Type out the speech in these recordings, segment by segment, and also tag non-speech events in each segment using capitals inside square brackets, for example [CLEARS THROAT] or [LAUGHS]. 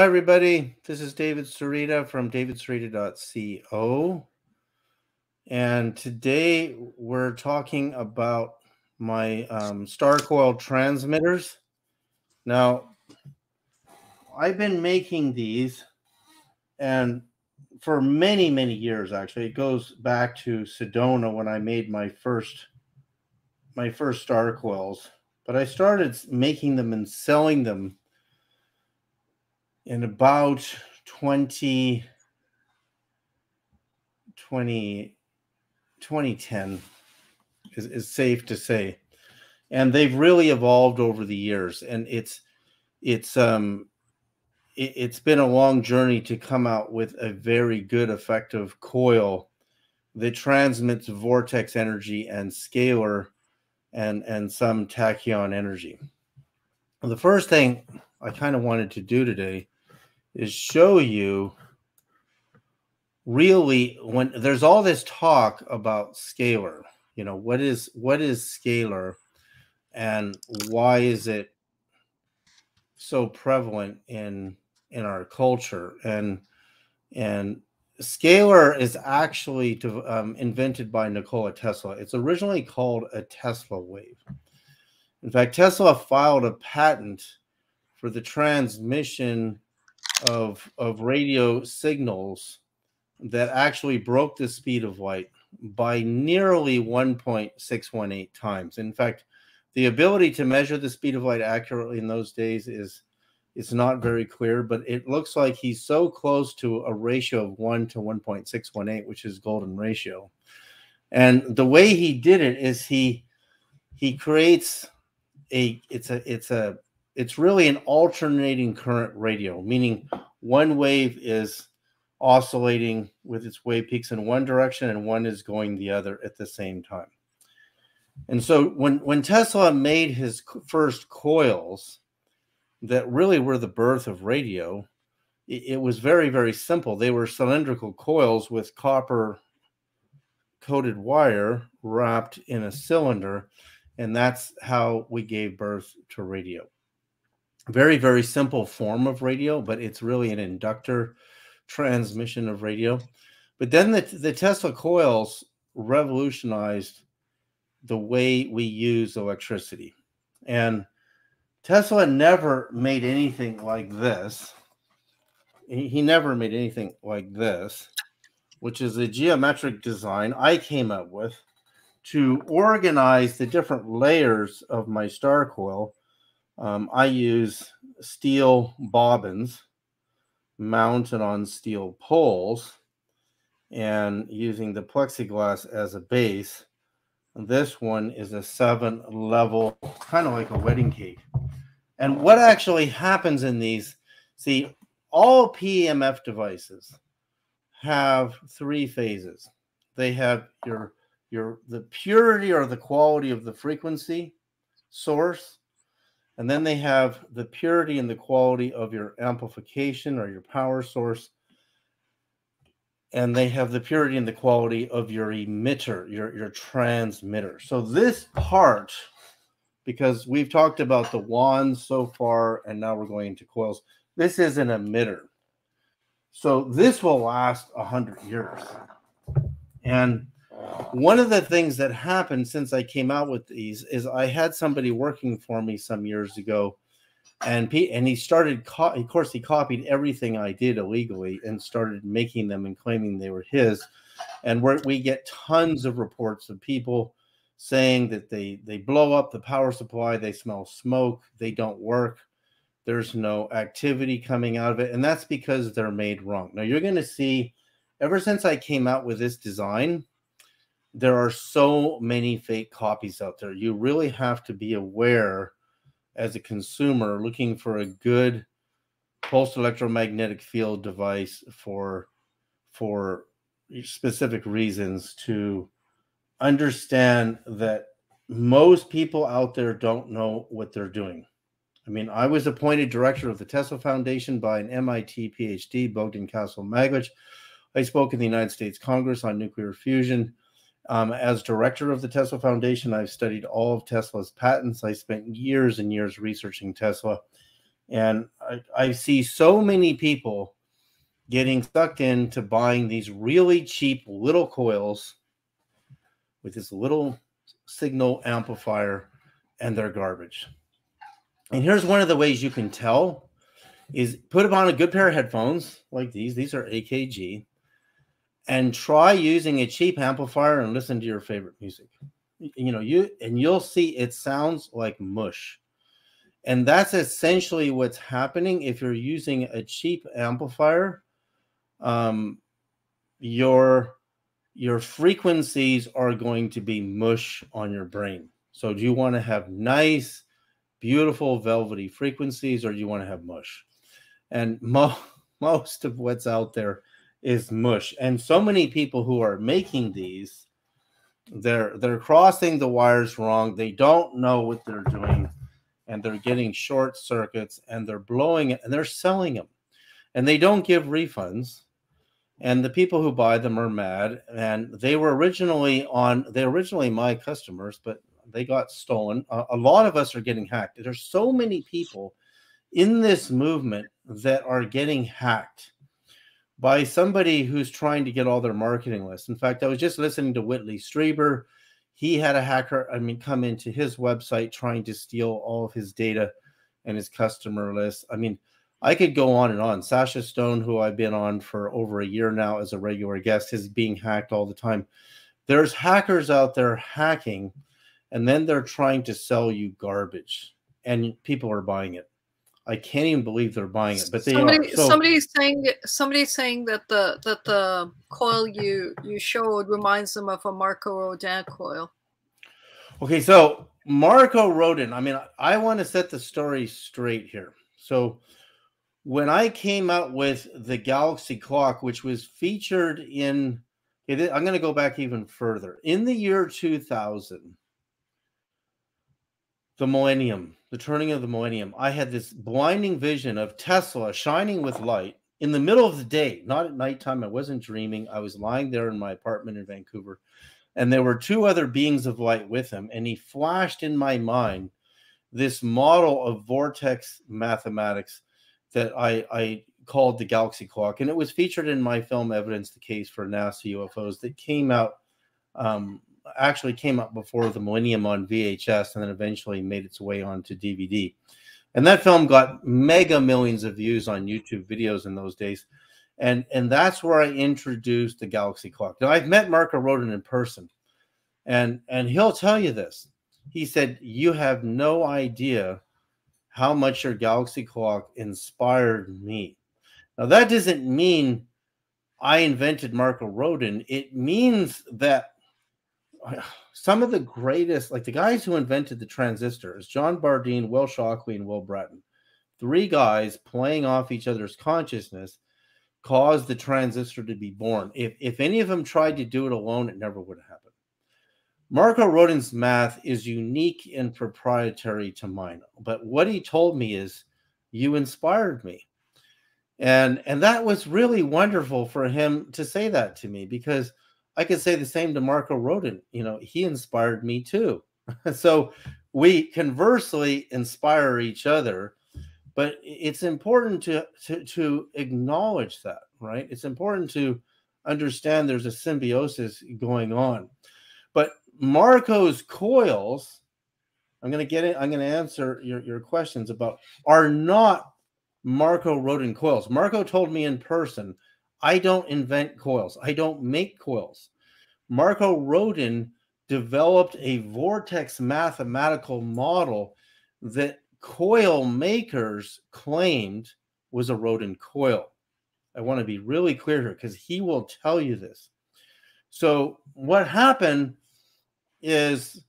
Hi, everybody. This is David Sereda from davidsereda.co. And today we're talking about my um, star coil transmitters. Now, I've been making these and for many, many years, actually. It goes back to Sedona when I made my first my first star coils. But I started making them and selling them in about 20, 20 2010 is, is safe to say. And they've really evolved over the years and it's it's um it, it's been a long journey to come out with a very good effective coil that transmits vortex energy and scalar and and some tachyon energy. The first thing i kind of wanted to do today is show you really when there's all this talk about scalar you know what is what is scalar and why is it so prevalent in in our culture? And and scalar is actually to, um, invented by nikola tesla. It's originally called a tesla wave. In fact tesla filed a patent for the transmission of of radio signals that actually broke the speed of light by nearly 1.618 times. In fact, the ability to measure the speed of light accurately in those days is it's not very clear, but it looks like he's so close to a ratio of 1 to 1.618, which is golden ratio. And the way he did it is he he creates a it's a it's a it's really an alternating current radio, meaning one wave is oscillating with its wave peaks in one direction and one is going the other at the same time. And so when when Tesla made his first coils that really were the birth of radio, it, it was very very simple. They were cylindrical coils with copper coated wire wrapped in a cylinder and that's how we gave birth to radio very very simple form of radio but it's really an inductor transmission of radio. But then the, the tesla coils revolutionized the way we use electricity. And tesla never made anything like this. He, he never made anything like this which is a geometric design i came up with to organize the different layers of my star coil um, I use steel bobbins mounted on steel poles and using the plexiglass as a base. This one is a seven level, kind of like a wedding cake. And what actually happens in these, see, all PEMF devices have three phases. They have your your the purity or the quality of the frequency source and then they have the purity and the quality of your amplification or your power source. And they have the purity and the quality of your emitter, your, your transmitter. So this part, because we've talked about the wands so far, and now we're going to coils, this is an emitter. So this will last a hundred years. And one of the things that happened since I came out with these is I had somebody working for me some years ago, and and he started. Co- of course, he copied everything I did illegally and started making them and claiming they were his. And we get tons of reports of people saying that they they blow up the power supply, they smell smoke, they don't work. There's no activity coming out of it, and that's because they're made wrong. Now you're going to see. Ever since I came out with this design, there are so many fake copies out there. You really have to be aware as a consumer looking for a good pulsed electromagnetic field device for for specific reasons to understand that most people out there don't know what they're doing. I mean, I was appointed director of the Tesla Foundation by an MIT PhD, Bogdan Castle Maglich. I spoke in the United States Congress on nuclear fusion. Um, as director of the Tesla Foundation, I've studied all of Tesla's patents. I spent years and years researching Tesla. And I, I see so many people getting sucked into buying these really cheap little coils with this little signal amplifier and they're garbage. And here's one of the ways you can tell is put on a good pair of headphones like these. These are AKG and try using a cheap amplifier and listen to your favorite music. You know, you and you'll see it sounds like mush. And that's essentially what's happening if you're using a cheap amplifier. Um, your your frequencies are going to be mush on your brain. So do you want to have nice, beautiful, velvety frequencies, or do you want to have mush? And mo- [LAUGHS] most of what's out there is mush. And so many people who are making these, they're they're crossing the wires wrong. They don't know what they're doing, and they're getting short circuits, and they're blowing it, and they're selling them, and they don't give refunds. And the people who buy them are mad. And they were originally on. They originally my customers, but they got stolen. Uh, a lot of us are getting hacked. There's so many people in this movement that are getting hacked by somebody who's trying to get all their marketing lists. In fact, I was just listening to Whitley Strieber. He had a hacker, I mean, come into his website trying to steal all of his data and his customer list. I mean, I could go on and on. Sasha Stone, who I've been on for over a year now as a regular guest, is being hacked all the time. There's hackers out there hacking, and then they're trying to sell you garbage, and people are buying it. I can't even believe they're buying it, but they somebody, are. So, somebody's saying somebody's saying that the that the coil you you showed reminds them of a Marco Rodin coil. Okay, so Marco Rodin. I mean, I want to set the story straight here. So when I came out with the Galaxy clock, which was featured in, I'm going to go back even further. In the year 2000, the millennium, the turning of the millennium, I had this blinding vision of Tesla shining with light in the middle of the day, not at nighttime. I wasn't dreaming. I was lying there in my apartment in Vancouver, and there were two other beings of light with him. And he flashed in my mind this model of vortex mathematics that I, I called the Galaxy Clock. And it was featured in my film Evidence the Case for NASA UFOs that came out um, actually came up before the Millennium on VHS and then eventually made its way onto DVD. And that film got mega millions of views on YouTube videos in those days. And, and that's where I introduced the Galaxy Clock. Now, I've met Marco Rodin in person, and, and he'll tell you this. He said, You have no idea how much your Galaxy Clock inspired me. Now, that doesn't mean I invented Marco Rodin. It means that [SIGHS] some of the greatest, like the guys who invented the transistors, John Bardeen, Will Shockley, and Will Brattain, three guys playing off each other's consciousness caused the transistor to be born. If, if any of them tried to do it alone, it never would have happened. Marco Rodin's math is unique and proprietary to mine. But what he told me is, you inspired me. And and that was really wonderful for him to say that to me because – I could say the same to Marco Rodin. You know, he inspired me too. [LAUGHS] so we conversely inspire each other, but it's important to, to to acknowledge that, right? It's important to understand there's a symbiosis going on. But Marco's coils, I'm going to get it. I'm going to answer your, your questions about are not Marco Rodin coils. Marco told me in person I don't invent coils. I don't make coils. Marco Rodin developed a vortex mathematical model that coil makers claimed was a Rodin coil. I want to be really clear here because he will tell you this. So, what happened is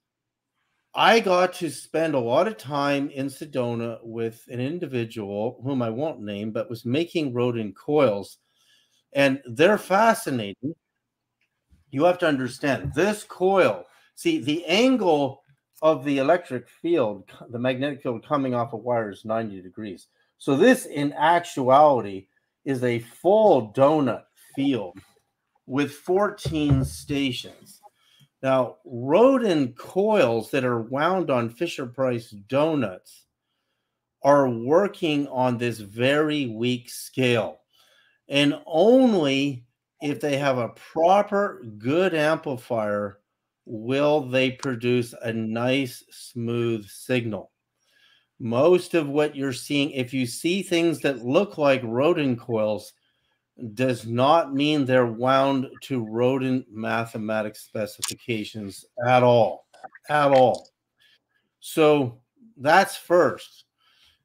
I got to spend a lot of time in Sedona with an individual whom I won't name, but was making Rodin coils and they're fascinating. You have to understand this coil. See, the angle of the electric field, the magnetic field coming off a wire is 90 degrees. So, this in actuality is a full donut field with 14 stations. Now, Rodin coils that are wound on Fisher Price donuts are working on this very weak scale. And only if they have a proper, good amplifier will they produce a nice, smooth signal. Most of what you're seeing, if you see things that look like Rodin coils, does not mean they're wound to Rodin mathematics specifications at all. At all. So that's first.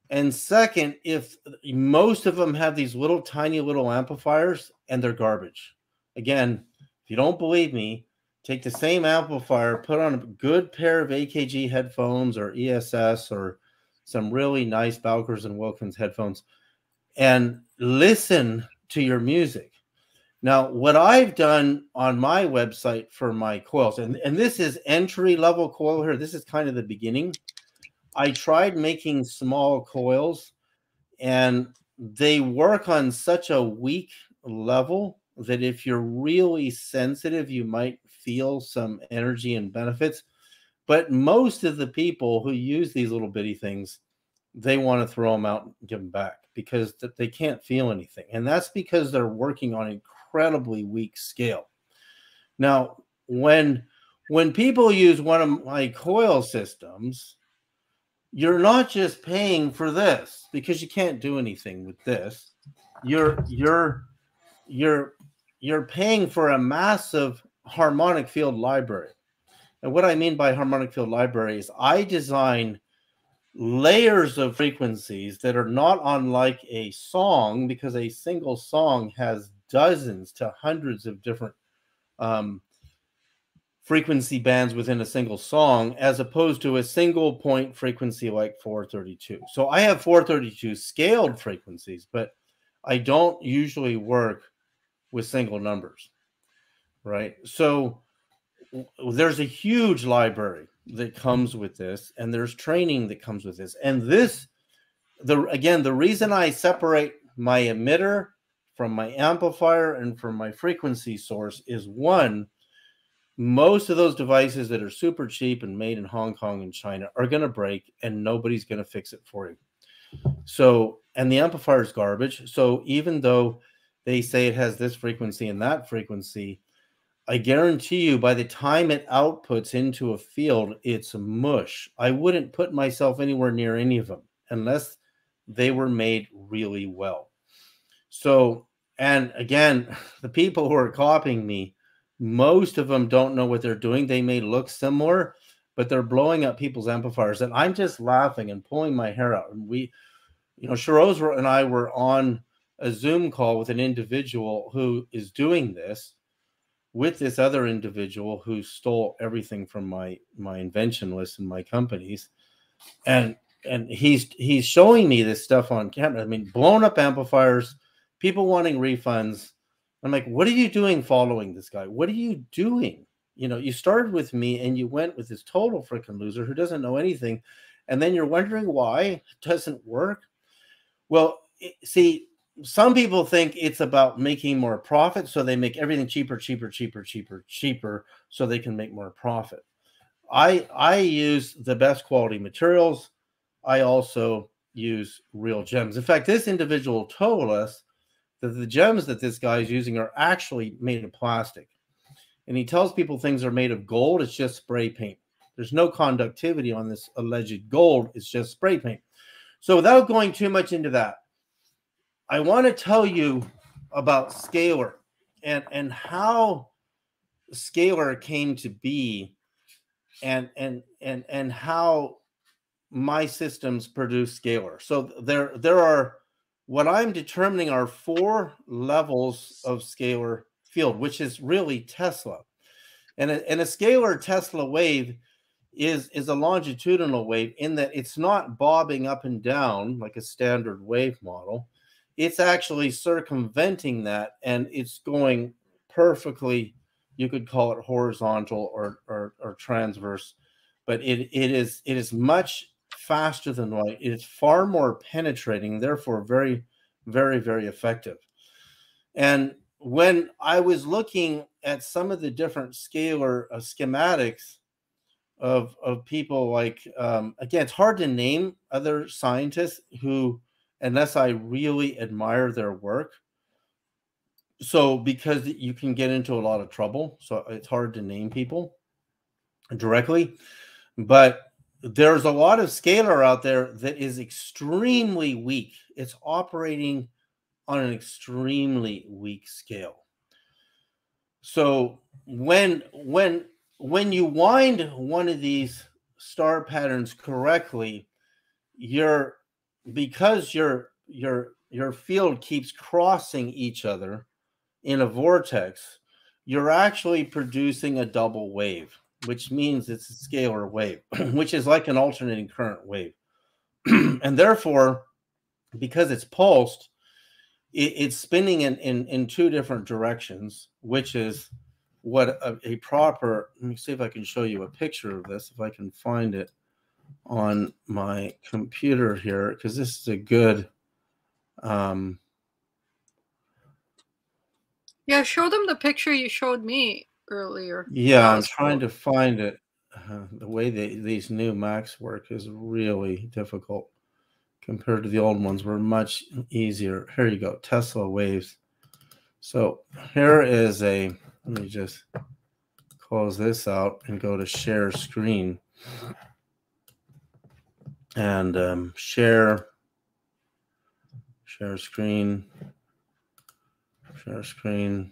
And second, if most of them have these little tiny little amplifiers and they're garbage. Again, if you don't believe me, take the same amplifier, put on a good pair of AKG headphones or ESS or some really nice Bowers and Wilkins headphones and listen to your music. Now, what I've done on my website for my coils, and, and this is entry level coil here, this is kind of the beginning. I tried making small coils and they work on such a weak level that if you're really sensitive, you might feel some energy and benefits. But most of the people who use these little bitty things, they want to throw them out and give them back because they can't feel anything. And that's because they're working on incredibly weak scale. Now, when when people use one of my coil systems, you're not just paying for this because you can't do anything with this. You're you're you're you're paying for a massive harmonic field library. And what I mean by harmonic field library is I design layers of frequencies that are not unlike a song because a single song has dozens to hundreds of different um, frequency bands within a single song as opposed to a single point frequency like 432. So I have 432 scaled frequencies, but I don't usually work with single numbers, right? So there's a huge library that comes with this, and there's training that comes with this. And this, the again, the reason I separate my emitter from my amplifier and from my frequency source is one, most of those devices that are super cheap and made in Hong Kong and China are going to break, and nobody's going to fix it for you. So, and the amplifier is garbage. So even though they say it has this frequency and that frequency. I guarantee you, by the time it outputs into a field, it's mush. I wouldn't put myself anywhere near any of them unless they were made really well. So, and again, [LAUGHS] the people who are copying me, most of them don't know what they're doing. They may look similar, but they're blowing up people's amplifiers. And I'm just laughing and pulling my hair out. And we, you know, Sharoz and I were on a Zoom call with an individual who is doing this with this other individual who stole everything from my my invention list and my companies and and he's he's showing me this stuff on camera i mean blown up amplifiers people wanting refunds i'm like what are you doing following this guy what are you doing you know you started with me and you went with this total freaking loser who doesn't know anything and then you're wondering why it doesn't work well see some people think it's about making more profit, so they make everything cheaper, cheaper, cheaper, cheaper, cheaper, so they can make more profit. I I use the best quality materials. I also use real gems. In fact, this individual told us that the gems that this guy is using are actually made of plastic. And he tells people things are made of gold, it's just spray paint. There's no conductivity on this alleged gold, it's just spray paint. So without going too much into that, I want to tell you about Scalar and and how Scalar came to be and and and and how my systems produce Scalar. So there there are what I'm determining are four levels of scalar field, which is really Tesla. And a, and a scalar Tesla wave is is a longitudinal wave in that it's not bobbing up and down like a standard wave model it's actually circumventing that and it's going perfectly you could call it horizontal or, or, or transverse but it, it is it is much faster than light it is far more penetrating therefore very very very effective and when i was looking at some of the different scalar uh, schematics of of people like um, again, it's hard to name other scientists who, unless I really admire their work. So because you can get into a lot of trouble, so it's hard to name people directly, but there's a lot of scalar out there that is extremely weak. It's operating on an extremely weak scale. So when when when you wind one of these star patterns correctly, you're because your your your field keeps crossing each other in a vortex, you're actually producing a double wave, which means it's a scalar wave, [CLEARS THROAT] which is like an alternating current wave. [CLEARS THROAT] and therefore, because it's pulsed, it, it's spinning in, in, in two different directions, which is what a, a, proper let me see if i can show you a picture of this if i can find it on my computer here because this is a good um yeah show them the picture you showed me earlier yeah i'm trying to find it uh, the way they, these new macs work is really difficult compared to the old ones were much easier. Here you go tesla waves. So here is a let me just close this out and go to share screen. And um, share share screen share screen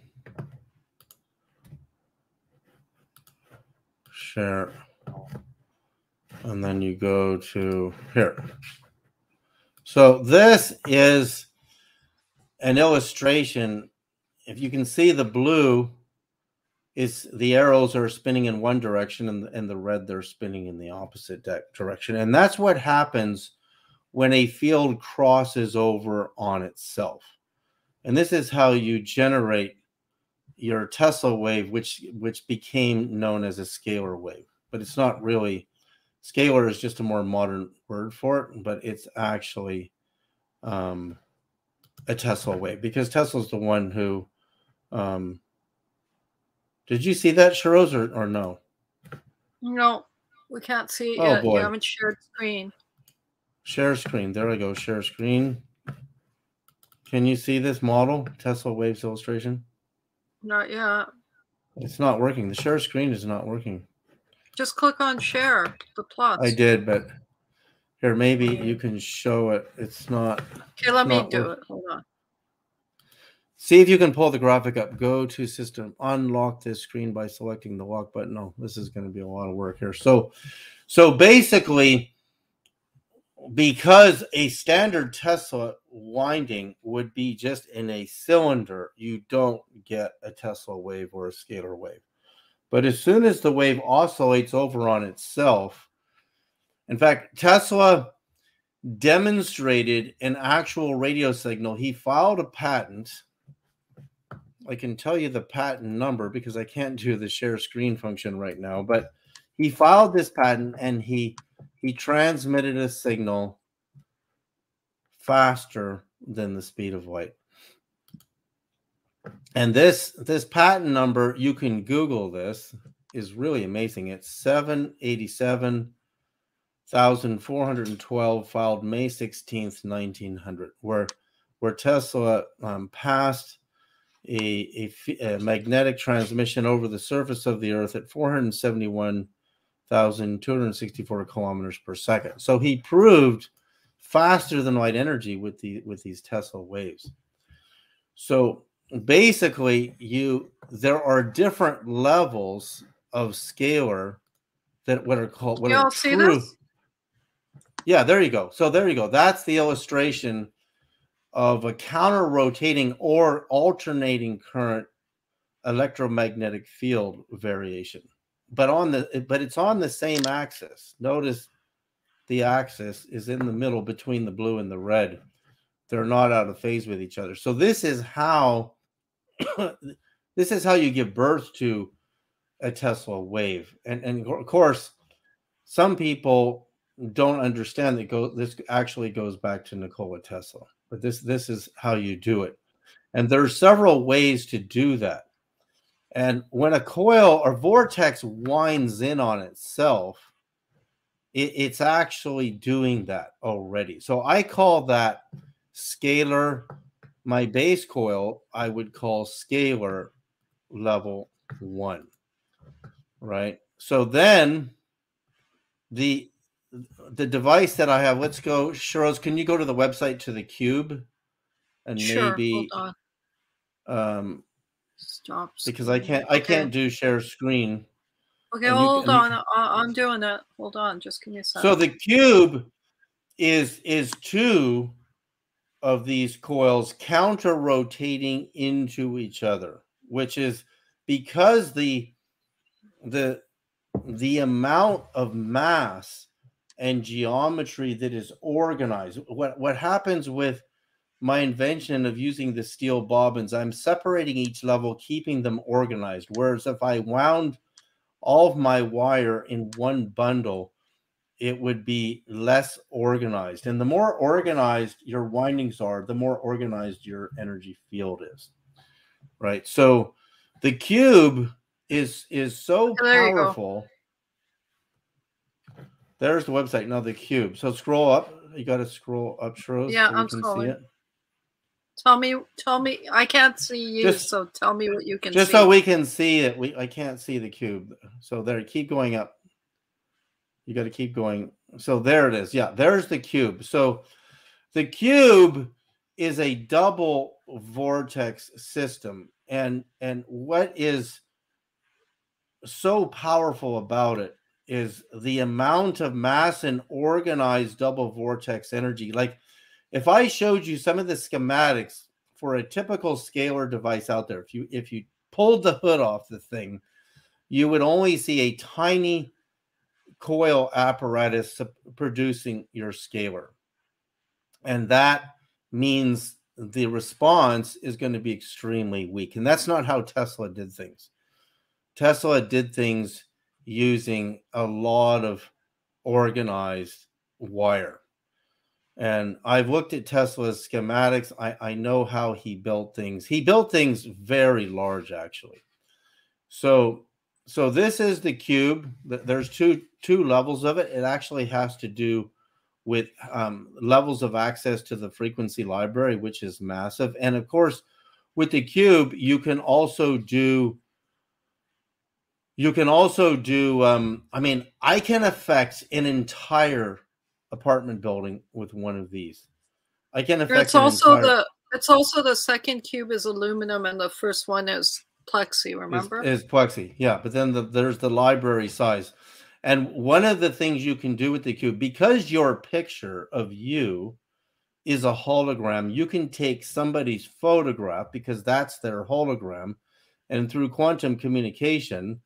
share. And then you go to here. So this is an illustration. If you can see the blue is the arrows are spinning in one direction and, and the red they're spinning in the opposite direction. And that's what happens when a field crosses over on itself. And this is how you generate your tesla wave which which became known as a scalar wave but it's not really scalar is just a more modern word for it but it's actually um, a tesla wave because tesla's the one who um, did you see that, Sharoz, or, or no? No, we can't see it oh, yet. Boy. You haven't shared screen. Share screen. There we go. Share screen. Can you see this model, Tesla Waves illustration? Not yet. It's not working. The share screen is not working. Just click on share the plots. I did, but here maybe you can show it. It's not. Okay, let me do it. Hold on. See if you can pull the graphic up. Go to system, unlock this screen by selecting the lock button. No, this is going to be a lot of work here. So, so basically, because a standard Tesla winding would be just in a cylinder, you don't get a Tesla wave or a scalar wave. But as soon as the wave oscillates over on itself, in fact, Tesla demonstrated an actual radio signal. He filed a patent I can tell you the patent number because I can't do the share screen function right now, but he filed this patent and he he transmitted a signal faster than the speed of light. And this this patent number, you can Google this, is really amazing. It's 787,412 filed May 16th, 1900, where where Tesla um, passed a, a, a, magnetic transmission over the surface of the Earth at 471,264 kilometers per second. So he proved faster than light energy with the with these Tesla waves. So basically, you there are different levels of scalar that what are called what you are true. Yeah, there you go. So there you go. That's the illustration of a counter rotating or alternating current electromagnetic field variation but on the but it's on the same axis. Notice the axis is in the middle between the blue and the red. They're not out of phase with each other. So this is how [COUGHS] this is how you give birth to a tesla wave. And and of course some people don't understand that go this actually goes back to nikola tesla but this this is how you do it. And there's several ways to do that And when a coil or vortex winds in on itself, it, it's actually doing that already. So I call that scalar. My base coil, I would call scalar level one, right? So then the the device that I have, let's go, Sherose, can you go to the website to the cube and Sure. maybe Hold on. um Stop. because I can't I Okay. can't do share screen. Okay, and hold can- on. I'm doing it. Hold on. Just give me a second. So the cube is is two of these coils counter rotating into each other, which is because the the the amount of mass and geometry that is organized. What what happens with my invention of using the steel bobbins, I'm separating each level, keeping them organized. Whereas if I wound all of my wire in one bundle, it would be less organized. And the more organized your windings are, the more organized your energy field is. Right. So the cube is is so oh, there powerful. There's the website. Now the cube. So scroll up. You got to scroll up, Shrose. Yeah, so I'm scrolling. Tell me, tell me. I can't see you, Just- so tell me what you can Just see. so we can see it. We I can't see the cube. So there, keep going up. You got to keep going. So there it is. Yeah, there's the cube. So the cube is a double vortex system. And and what is so powerful about it is the amount of mass and organized double vortex energy. Like if I showed you some of the schematics for a typical scalar device out there, if you if you pulled the hood off the thing, you would only see a tiny coil apparatus producing your scalar. And that means the response is going to be extremely weak. And that's not how Tesla did things. Tesla did things using a lot of organized wire. And I've looked at Tesla's schematics. I, I know how he built things. He built things very large, actually. So so this is the cube. Th- There's two two levels of it. It actually has to do with um, levels of access to the frequency library, which is massive. And of course, with the cube, you can also do you can also do um, i mean i can affect an entire apartment building with one of these i can affect It's also entire- the. It's also the second cube is aluminum, and the first one is plexi. is, Remember? is plexi yeah but then the, there's the library size and one of the things you can do with the cube because your picture of you is a hologram you can take somebody's photograph because that's their hologram and through quantum communication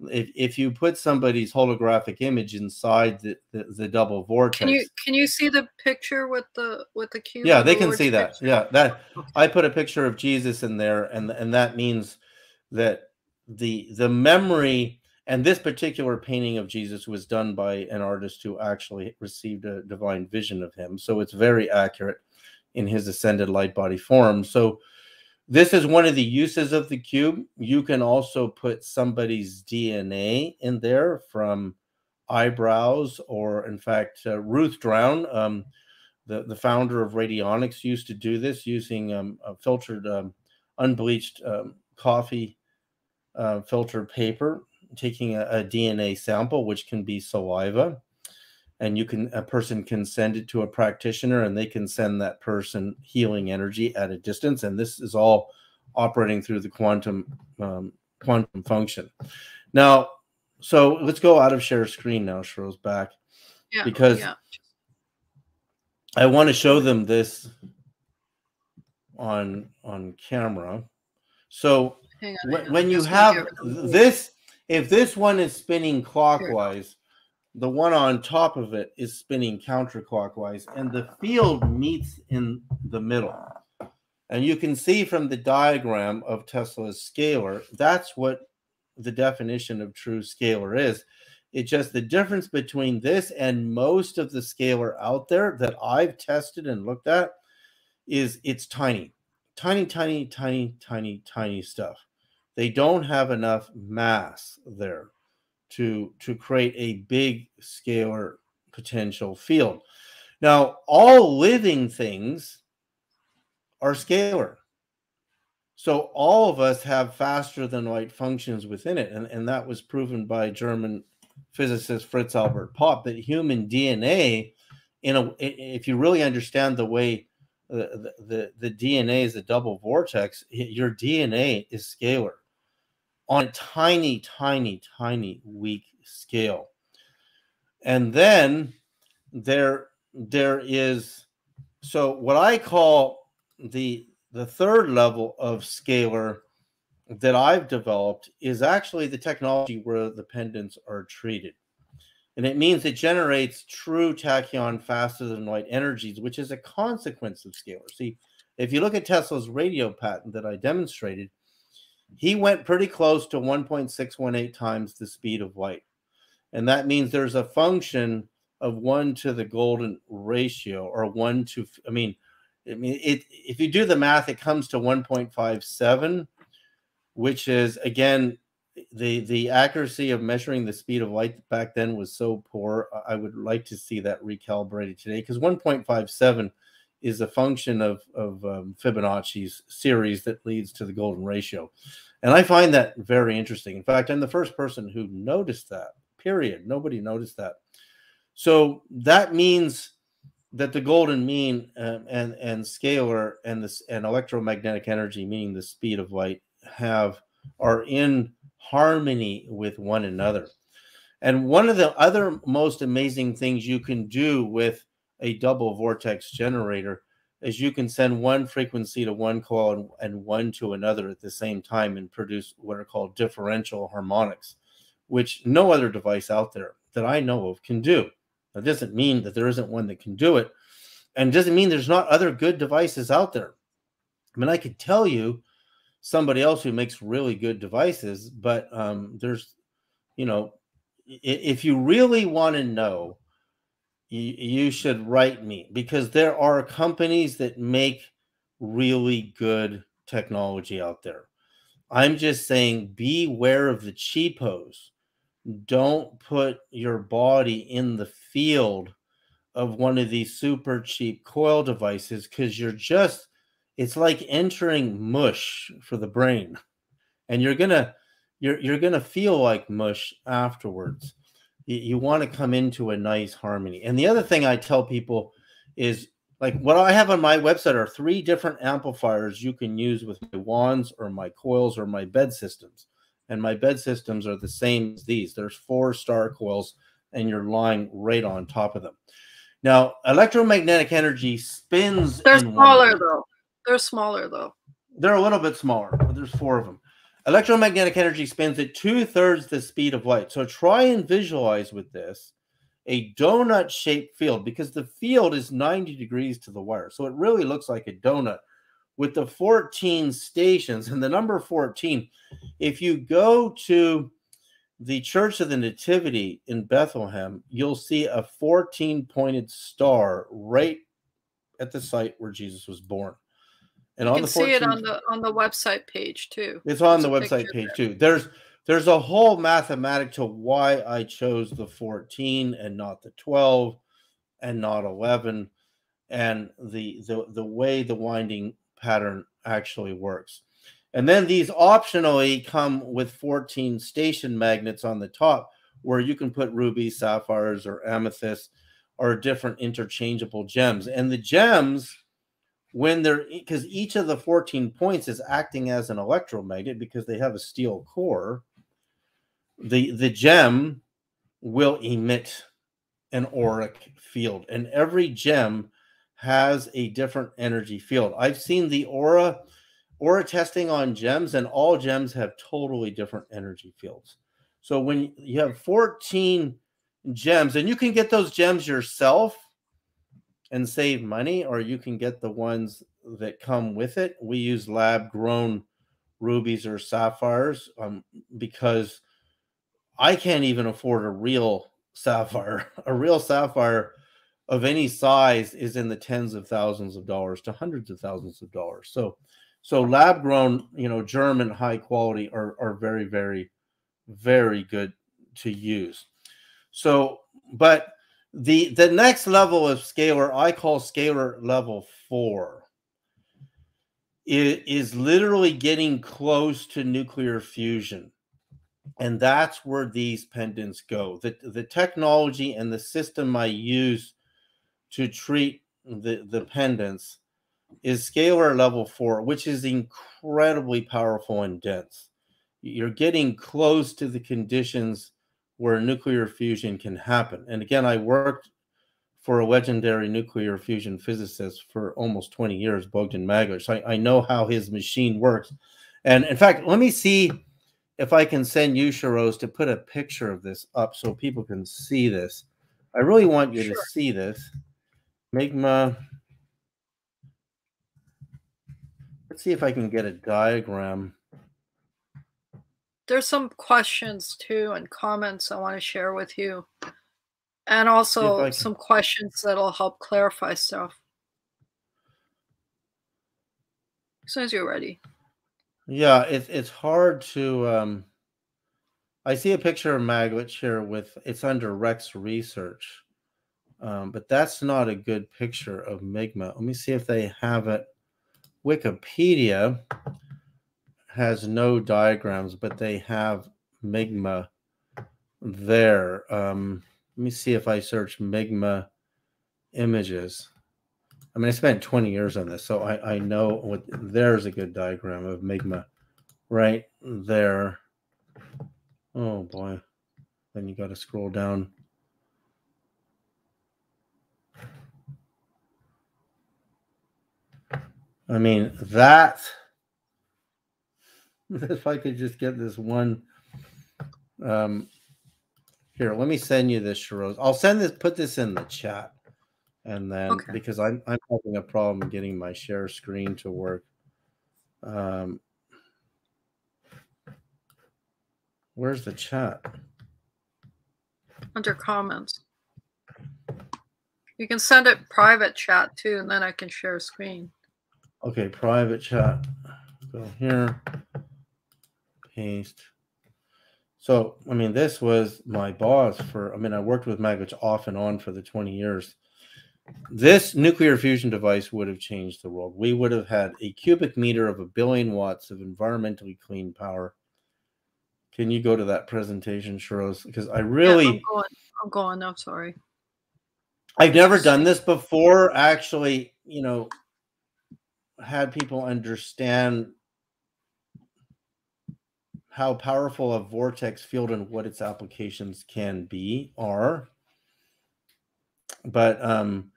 if, if you put somebody's holographic image inside the, the, the double vortex can you can you see the picture with the with the cube? yeah they the can Lord's see that picture? yeah that i put a picture of jesus in there and and that means that the the memory and this particular painting of jesus was done by an artist who actually received a divine vision of him so it's very accurate in his ascended light body form so this is one of the uses of the cube. You can also put somebody's dna in there from eyebrows or in fact uh, ruth drown um, the, the founder of radionics used to do this using um, filtered um, unbleached um, coffee uh, filtered paper taking a, a dna sample which can be saliva and you can a person can send it to a practitioner and they can send that person healing energy at a distance. And this is all operating through the quantum um, quantum function. Now so let's go out of share screen now Sherose back. Yeah, because yeah. I want to show them this on on camera. So on, when, when you have get rid of the- this, if this one is spinning clockwise, the one on top of it is spinning counterclockwise, and the field meets in the middle. And you can see from the diagram of Tesla's scalar, that's what the definition of true scalar is. It's just the difference between this and most of the scalar out there that I've tested and looked at is it's tiny, tiny, tiny, tiny, tiny, tiny stuff, they don't have enough mass there to to create a big scalar potential field. Now, all living things are scalar. So all of us have faster than light functions within it. And, and that was proven by German physicist Fritz Albert Popp that human DNA, in a, if you really understand the way the, the, the DNA is a double vortex, your DNA is scalar on a tiny, tiny, tiny weak scale. And then there there is so what I call the the third level of scalar that I've developed is actually the technology where the pendants are treated. And it means it generates true tachyon faster than light energies, which is a consequence of scalar. See, if you look at Tesla's radio patent that I demonstrated, he went pretty close to 1.618 times the speed of light. And that means there's a function of one to the golden ratio or one to, I mean, I mean, it if you do the math, it comes to 1.57, which is again the the accuracy of measuring the speed of light back then was so poor. I would like to see that recalibrated today because 1.57 is a function of of um, Fibonacci's series that leads to the golden ratio, and I find that very interesting. In fact, I'm the first person who noticed that. Period. Nobody noticed that. So that means that the golden mean um, and and scalar and this and electromagnetic energy, meaning the speed of light, have are in harmony with one another. And one of the other most amazing things you can do with a double vortex generator is you can send one frequency to one coil and, and one to another at the same time and produce what are called differential harmonics, which no other device out there that I know of can do. That doesn't mean that there isn't one that can do it, and doesn't mean there's not other good devices out there. I mean, I could tell you somebody else who makes really good devices, but um, there's, you know, if you really want to know, you, you should write me because there are companies that make really good technology out there. I'm just saying, beware of the cheapos. Don't put your body in the field of one of these super cheap coil devices because you're just it's like entering mush for the brain. And you're gonna you're you're gonna feel like mush afterwards you, you want to come into a nice harmony and the other thing i tell people is like what i have on my website are three different amplifiers you can use with my wands or my coils or my bed systems and my bed systems are the same as these. There's four star coils, and you're lying right on top of them. Now, electromagnetic energy spins. They're smaller though. They're smaller though. They're a little bit smaller, but there's four of them. Electromagnetic energy spins at two thirds the speed of light. So try and visualize with this a donut shaped field because the field is 90 degrees to the wire. So it really looks like a donut with the 14 stations and the number 14 if you go to the church of the nativity in bethlehem you'll see a 14 pointed star right at the site where jesus was born and you on can the 14, see it on the on the website page too it's on the website page there. too there's there's a whole mathematic to why i chose the 14 and not the 12 and not 11 and the the the way the winding pattern actually works. And then these optionally come with 14 station magnets on the top where you can put rubies, sapphires, or amethysts or different interchangeable gems. And the gems, when they're because each of the 14 points is acting as an electromagnet because they have a steel core, the, the gem will emit an auric field. And every gem has a different energy field. I've seen the aura aura testing on gems, and all gems have totally different energy fields. So when you have 14 gems, and you can get those gems yourself and save money, or you can get the ones that come with it. We use lab grown rubies or sapphires um, because I can't even afford a real sapphire. [LAUGHS] A real sapphire of any size is in the tens of thousands of dollars to hundreds of thousands of dollars. So, So lab grown, you know, German high quality are, are very, very, very good to use. So, but the the next level of scalar I call scalar level four. It is literally getting close to nuclear fusion. And that's where these pendants go. The, the technology and the system I use to treat the, the pendants is scalar level four, which is incredibly powerful and dense. You're getting close to the conditions where nuclear fusion can happen. And again, I worked for a legendary nuclear fusion physicist for almost 20 years, Bogdan Maglich. So I, I know how his machine works. And in fact, let me see if I can send you, Sharoz, to put a picture of this up so people can see this. I really want you sure. to see this. Migma Let's see if I can get a diagram. There's some questions too and comments I want to share with you. And also some questions that'll help clarify stuff. As soon as you're ready. Yeah, it's it's hard to um I see a picture of Maglich here with it's under Rex Research. Um, but that's not a good picture of Migma. Let me see if they have it Wikipedia has no diagrams, but they have Migma there. Um, let me see if I search Migma images. I mean, I spent 20 years on this, so I, I know what there's a good diagram of Migma right there. Oh boy. Then you got to scroll down. I mean, that, [LAUGHS] if I could just get this one. Um, here, let me send you this, Sharoz. I'll send this, put this in the chat. And then okay. because I'm, I'm having a problem getting my share screen to work. Um, where's the chat? Under comments. You can send it private chat too, and then I can share screen. Okay, private chat. Go here. Paste. So, I mean, this was my boss for, I mean, I worked with Maglich off and on for the 20 years. This nuclear fusion device would have changed the world. We would have had a cubic meter of a billion watts of environmentally clean power. Can you go to that presentation, Sharoz? Because I really. Yeah, I'm going. I'm going. I'm sorry. I've never done this before. Actually, you know, had people understand how powerful a vortex field and what its applications can be are but um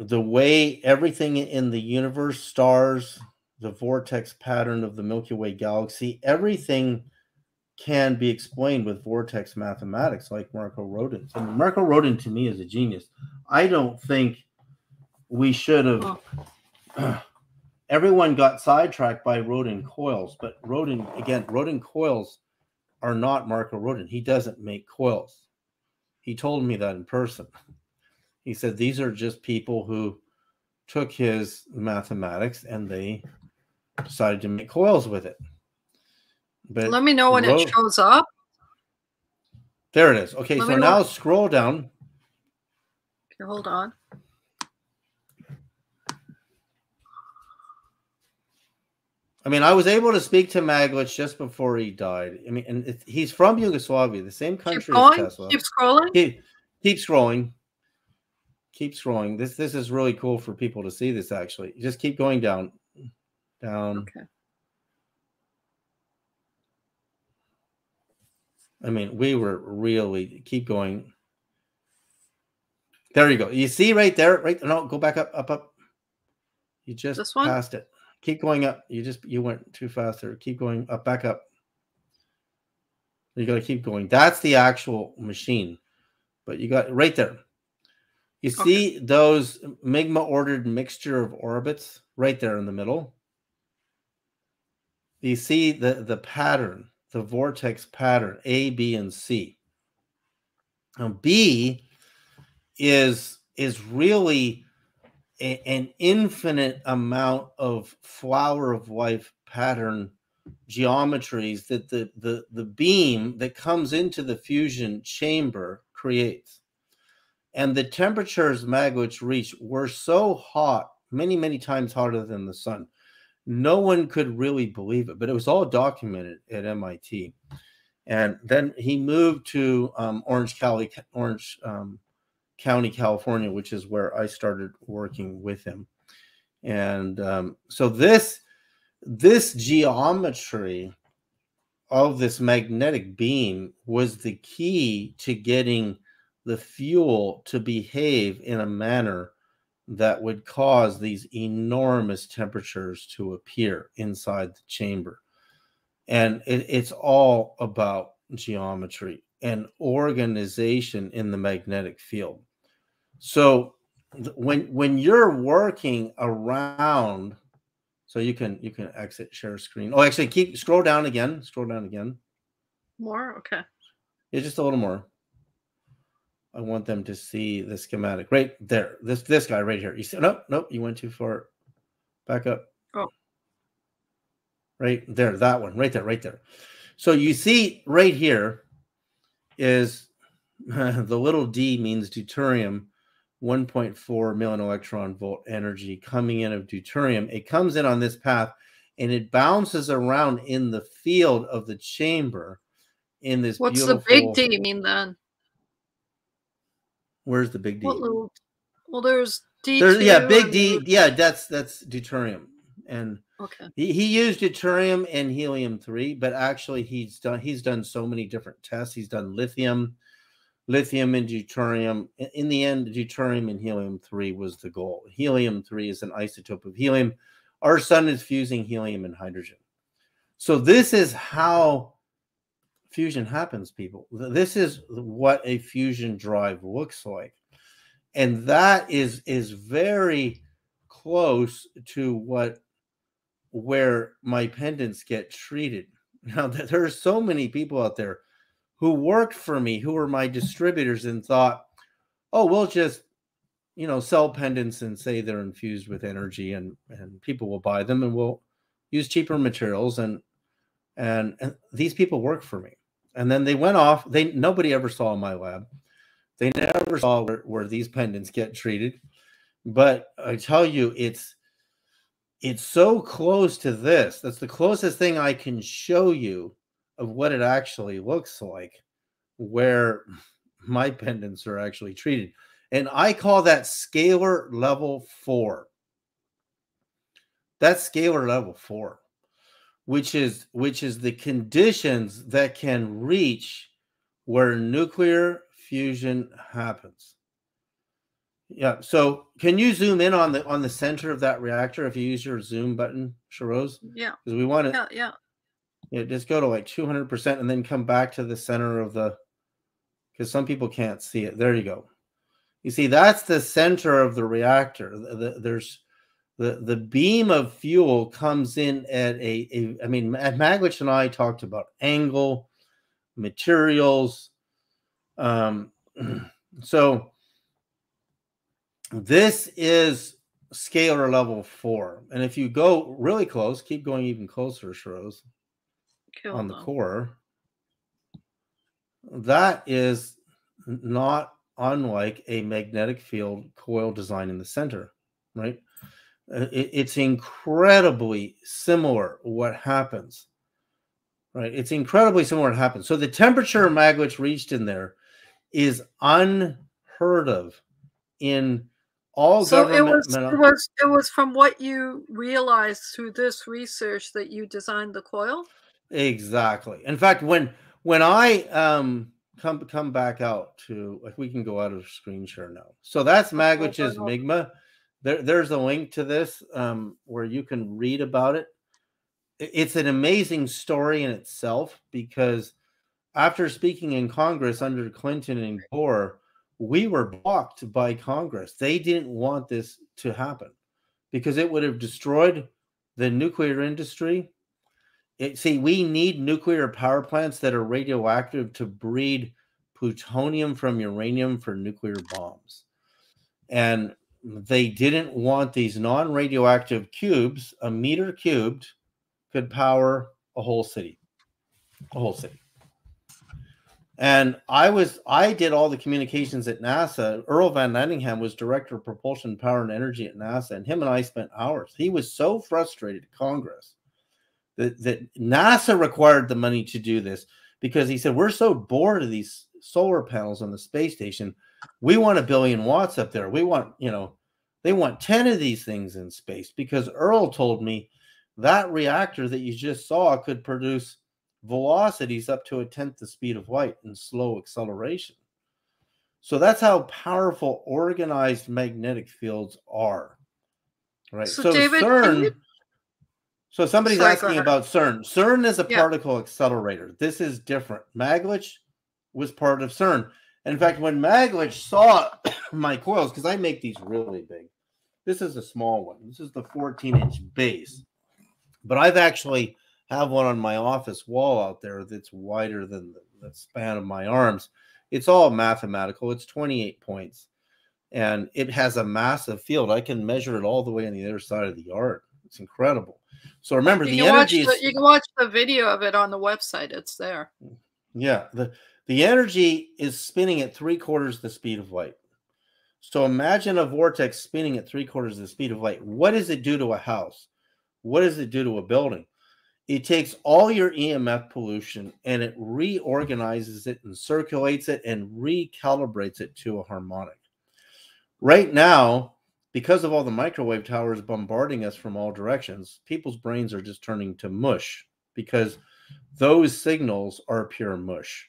the way everything in the universe stars the vortex pattern of the milky way galaxy everything can be explained with vortex mathematics like marko rodin I mean, marko rodin to me is a genius i don't think we should have. [CLEARS THROAT] everyone got sidetracked by Rodin coils, but Rodin again, Rodin coils are not Marko Rodin. He doesn't make coils. He told me that in person. He said these are just people who took his mathematics and they decided to make coils with it. But let me know when it shows up. There it is. Okay, let so now scroll down. Here, hold on. I mean, I was able to speak to Maglich just before he died. I mean, and it, he's from Yugoslavia, the same country as Tesla. Keep scrolling. Keep, keep scrolling. Keep scrolling. This this is really cool for people to see. This actually, just keep going down, down. Okay. I mean, we were really keep going. There you go. You see right there, right? No, go back up, up, up. You just passed it. Keep going up. You just you went too fast there. Keep going up, back up. You got to keep going. That's the actual machine. But you got right there. You see those Migma ordered mixture of orbits right there in the middle. You see the the pattern, the vortex pattern A, B, and C. Now B is is really a, an infinite amount of flower of life pattern geometries that the, the, the beam that comes into the fusion chamber creates. And the temperatures Maglich reached were so hot, many, many times hotter than the sun. No one could really believe it, but it was all documented at MIT. And then he moved to um, Orange, Cali, Orange um, County, California, which is where I started working with him. And um, so this this geometry of this magnetic beam was the key to getting the fuel to behave in a manner that would cause these enormous temperatures to appear inside the chamber. And it, it's all about geometry and organization in the magnetic field. So when when you're working around, so you can you can exit share screen. Oh, actually, keep scroll down again. Scroll down again. More okay. Yeah, just a little more. I want them to see the schematic right there. This this guy right here. You see? Nope, nope. You went too far. Back up. Oh. Right there, that one, right there, right there. So you see right here is [LAUGHS] the little d means deuterium 1.4 million electron volt energy coming in of deuterium. It comes in on this path and it bounces around in the field of the chamber in this What's the big D mean then? Where's the big D? Little, well, there's D. There's, yeah, big D. Yeah, that's that's deuterium. And okay. he, he used deuterium and helium three, but actually he's done he's done so many different tests. He's done lithium, lithium and deuterium. In the end, deuterium and helium 3 was the goal. Helium 3 is an isotope of helium. Our sun is fusing helium and hydrogen. So, this is how fusion happens, people. This is what a fusion drive looks like. And that is, is very close to what where my pendants get treated. [LAUGHS] Now, there are so many people out there who worked for me, who were my distributors, and thought, oh, we'll just, you know, sell pendants and say they're infused with energy, and and people will buy them, and we'll use cheaper materials, and and, and these people work for me. And then they went off. They nobody ever saw my lab. They never saw where, where these pendants get treated. But I tell you, it's it's so close to this. That's the closest thing I can show you of what it actually looks like where [LAUGHS] my pendants are actually treated. And I call that scalar level four. That's scalar level four, which is which is the conditions that can reach where nuclear fusion happens. Yeah. So can you zoom in on the on the center of that reactor if you use your zoom button, Sharoz? Yeah. Because we want to yeah, yeah. Yeah, just go to like 200% and then come back to the center of the, because some people can't see it. There you go. You see, that's the center of the reactor. The, the, there's the, the beam of fuel comes in at a, a I mean, Maglich and I talked about angle, materials. Um, [CLEARS THROAT] so this is scalar level four. And if you go really close, keep going even closer, Sharoz Kill on the core, that is not unlike a magnetic field coil design in the center, right? Uh, it's incredibly similar what happens, right? It's incredibly similar what happens. So the temperature Maglich reached in there is unheard of in all So it government. was, meno- it was it was from what you realized through this research that you designed the coil. Exactly. In fact, when when I um come come back out to like we can go out of screen share now. So that's Maglich's. Migma. There, there's a link to this um, where you can read about it. It's an amazing story in itself because after speaking in Congress under Clinton and Gore, we were blocked by Congress. They didn't want this to happen because it would have destroyed the nuclear industry. It, see, we need nuclear power plants that are radioactive to breed plutonium from uranium for nuclear bombs. And they didn't want these non-radioactive cubes, a meter cubed could power a whole city. A whole city. And I was I did all the communications at NASA. Earl Van Landingham was director of propulsion, power, and energy at NASA, and him and I spent hours. He was so frustrated at Congress that, that NASA required the money to do this because he said, We're so bored of these solar panels on the space station. We want a billion watts up there. We want, you know, they want 10 of these things in space because Earl told me that reactor that you just saw could produce velocities up to a tenth the speed of light in slow acceleration. So that's how powerful organized magnetic fields are. Right. So, so David, CERN. So somebody's Sorry, asking about CERN. CERN is a yeah. particle accelerator. This is different. Maglich was part of CERN. In fact, when Maglich saw [COUGHS] my coils, because I make these really big, this is a small one. This is the 14 inch base, but I've actually have one on my office wall out there that's wider than the, the span of my arms. It's all mathematical. It's 28 points, and it has a massive field. I can measure it all the way on the other side of the yard. It's incredible. So remember, you the energy the, you can watch the video of it on the website. It's there. Yeah, the the energy is spinning at three quarters the speed of light. So imagine a vortex spinning at three quarters the speed of light. What does it do to a house? What does it do to a building? It takes all your EMF pollution and it reorganizes it and circulates it and recalibrates it to a harmonic. Right now, because of all the microwave towers bombarding us from all directions, people's brains are just turning to mush because those signals are pure mush.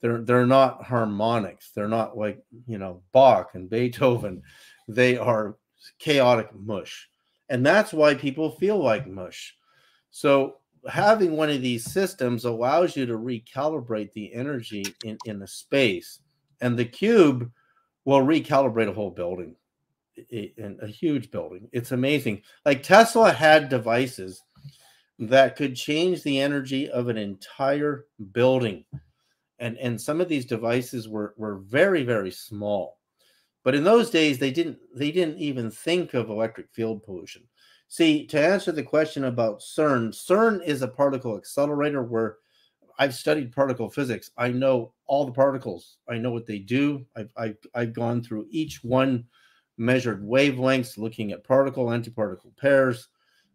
They're they're not harmonics. They're not like you know Bach and Beethoven. They are chaotic mush, and that's why people feel like mush. So having one of these systems allows you to recalibrate the energy in in the space, and the cube will recalibrate a whole building in a huge building. It's amazing. Like Tesla had devices that could change the energy of an entire building. And and some of these devices were were very very small. But in those days they didn't they didn't even think of electric field pollution. See, to answer the question about CERN, CERN is a particle accelerator where I've studied particle physics. I know all the particles. I know what they do. I've, I've, I've gone through each one measured wavelengths, looking at particle antiparticle pairs.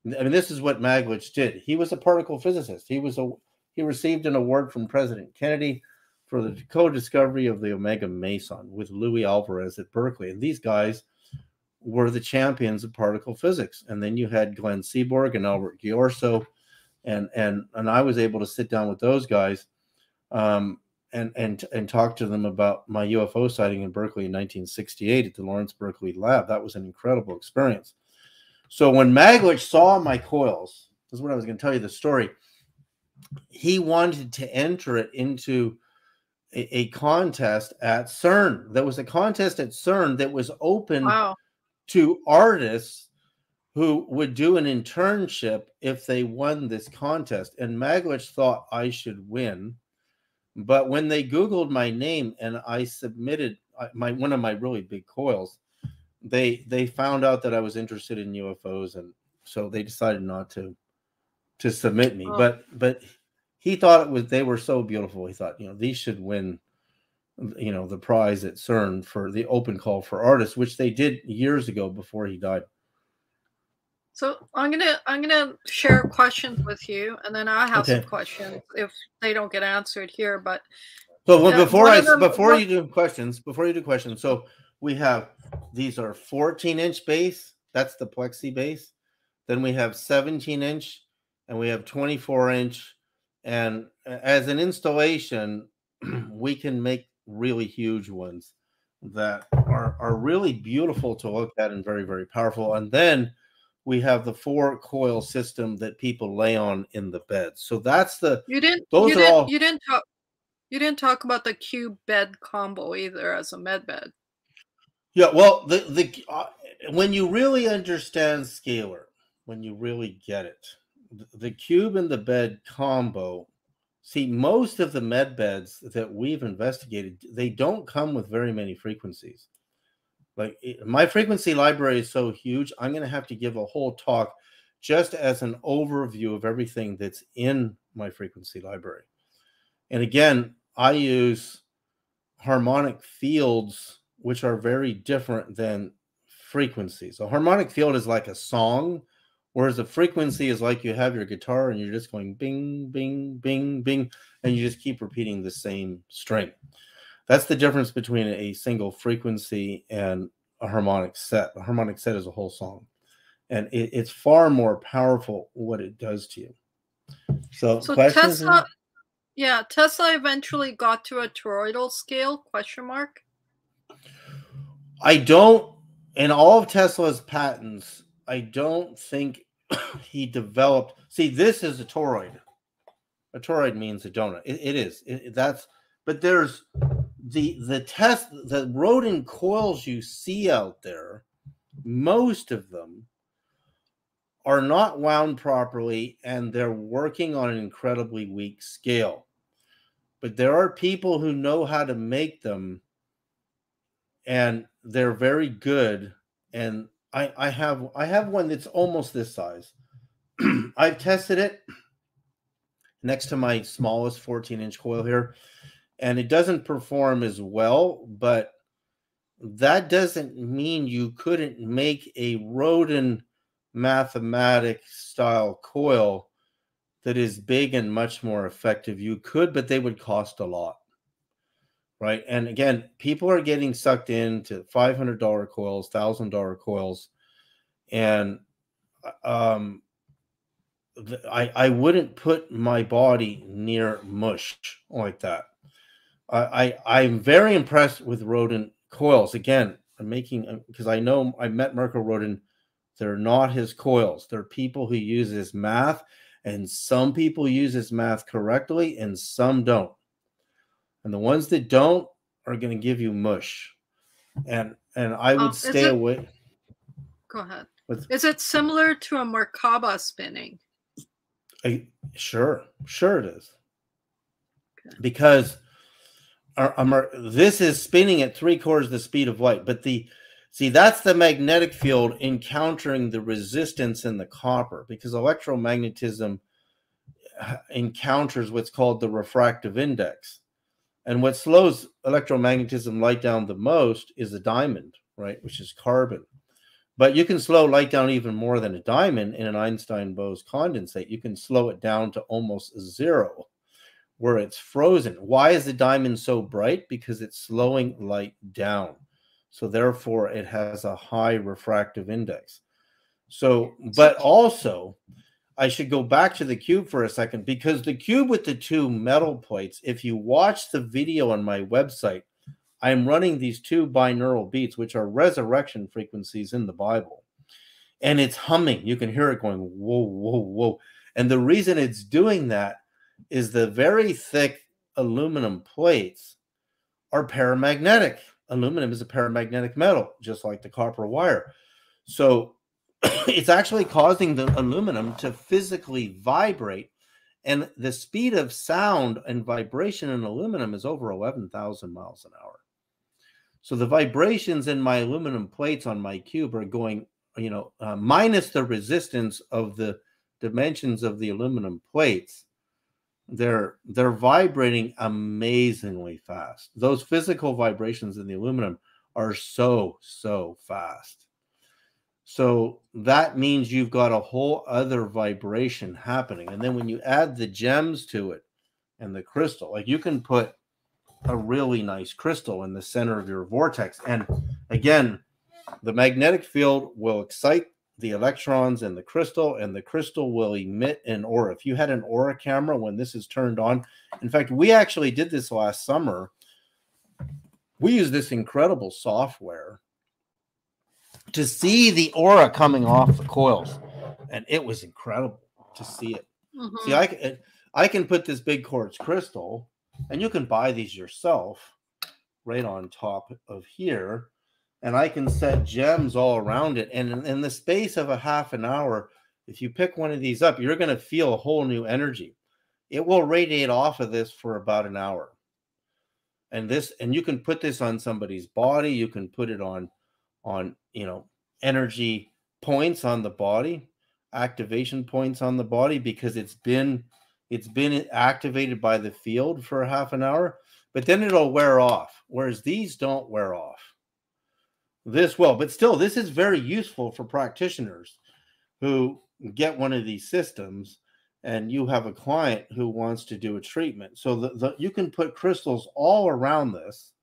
I mean, this is what Maglich did. He was a particle physicist. He was a he received an award from President Kennedy for the co-discovery of the Omega Meson with Louis Alvarez at Berkeley. And these guys were the champions of particle physics. And then you had Glenn Seaborg and Albert Ghiorso, and and and I was able to sit down with those guys. Um, and and and talk to them about my UFO sighting in Berkeley in 1968 at the Lawrence Berkeley Lab. That was an incredible experience. So when Maglich saw my coils, this is what I was going to tell you the story. He wanted to enter it into a, a contest at CERN. There was a contest at CERN that was open wow. to artists who would do an internship if they won this contest. And Maglich thought I should win but when they Googled my name and I submitted uh, my one of my really big coils, they they found out that I was interested in UFOs, and so they decided not to to submit me. Oh. But but he thought it was they were so beautiful. He thought you know these should win, you know, the prize at CERN for the open call for artists, which they did years ago before he died. So I'm gonna I'm gonna share questions with you, and then I have okay. some questions if they don't get answered here. But so well, before I them, before you do questions, before you do questions, so we have these are 14 inch base. That's the plexi base. Then we have 17 inch, and we have 24 inch. And as an installation, [CLEARS THROAT] we can make really huge ones that are are really beautiful to look at and very very powerful. And then we have the four coil system that people lay on in the bed. So that's the you didn't those you are didn't, all you didn't talk you didn't talk about the cube bed combo either as a med bed. Yeah, well, the the uh, when you really understand scalar, when you really get it, the, the cube and the bed combo. See, most of the med beds that we've investigated, they don't come with very many frequencies Like my frequency library is so huge, I'm going to have to give a whole talk just as an overview of everything that's in my frequency library. And again, I use harmonic fields, which are very different than frequencies. A harmonic field is like a song, whereas a frequency is like you have your guitar and you're just going bing, bing, bing, bing, and you just keep repeating the same string. That's the difference between a single frequency and a harmonic set. A harmonic set is a whole song, and it, it's far more powerful what it does to you. So, so Tesla, yeah, Tesla eventually got to a toroidal scale? Question mark. I don't. In all of Tesla's patents, I don't think [COUGHS] he developed. See, this is a toroid. A toroid means a donut. it, it is. It, that's. But there's the the test the Rodin coils you see out there. Most of them are not wound properly, and they're working on an incredibly weak scale. But there are people who know how to make them and they're very good. And i i have i have one that's almost this size. [CLEARS THROAT] I've tested it next to my smallest 14 inch coil here and it doesn't perform as well but that doesn't mean you couldn't make a Rodin mathematic style coil that is big and much more effective. You could, but they would cost a lot. Right. And again, people are getting sucked into $500 coils, $1,000 coils. And uh, um, I, I wouldn't put my body near mush like that. I, I I'm very impressed with Rodin coils. Again, I'm making because I know I met Mirko Rodin. They're not his coils. They're people who use his math and some people use this math correctly and some don't. And the ones that don't are going to give you mush. And and I would um, stay it, away. Go ahead. With, is it similar to a Merkaba spinning? I, sure, sure it is. Okay. Because our, our, this is spinning at three quarters the speed of light, but the See, that's the magnetic field encountering the resistance in the copper because electromagnetism uh, encounters what's called the refractive index. And what slows electromagnetism light down the most is a diamond, right, which is carbon. But you can slow light down even more than a diamond in an Einstein Bose condensate. You can slow it down to almost zero where it's frozen. Why is the diamond so bright? Because it's slowing light down. So therefore, it has a high refractive index. So, but also, I should go back to the cube for a second because the cube with the two metal plates, if you watch the video on my website, I'm running these two binaural beats, which are resurrection frequencies in the Bible. And it's humming. You can hear it going, whoa, whoa, whoa. And the reason it's doing that is the very thick aluminum plates are paramagnetic aluminum is a paramagnetic metal, just like the copper wire. So [CLEARS THROAT] it's actually causing the aluminum to physically vibrate. And the speed of sound and vibration in aluminum is over 11,000 miles an hour. So the vibrations in my aluminum plates on my cube are going, you know, uh, minus the resistance of the dimensions of the aluminum plates they're they're vibrating amazingly fast. Those physical vibrations in the aluminum are so so fast. So that means you've got a whole other vibration happening. And then when you add the gems to it and the crystal, like you can put a really nice crystal in the center of your vortex. And again, the magnetic field will excite the electrons and the crystal, and the crystal will emit an aura. If you had an aura camera when this is turned on, in fact, we actually did this last summer. We use this incredible software to see the aura coming off the coils, and it was incredible to see it. Mm-hmm. See, I can I can put this big quartz crystal, and you can buy these yourself right on top of here and I can set gems all around it. And in, in the space of a half an hour, if you pick one of these up, you're going to feel a whole new energy. It will radiate off of this for about an hour. And this, and you can put this on somebody's body, you can put it on on you know energy points on the body, activation points on the body because it's been it's been activated by the field for a half an hour, but then it'll wear off. Whereas these don't wear off. This will, but still, this is very useful for practitioners who get one of these systems and you have a client who wants to do a treatment. So the, the, you can put crystals all around this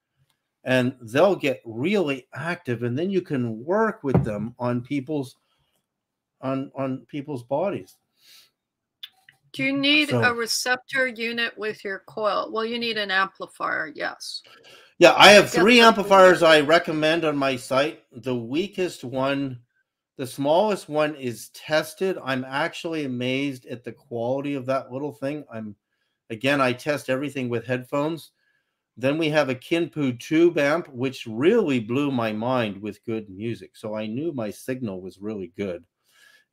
and they'll get really active and then you can work with them on people's on on people's bodies. Do you need so, a receptor unit with your coil? Well, you need an amplifier, yes. Yeah, I have three amplifiers I recommend on my site. The weakest one the smallest one is tested. I'm actually amazed at the quality of that little thing. I'm again, I test everything with headphones. Then we have a Kinpu tube amp, which really blew my mind with good music. So I knew my signal was really good.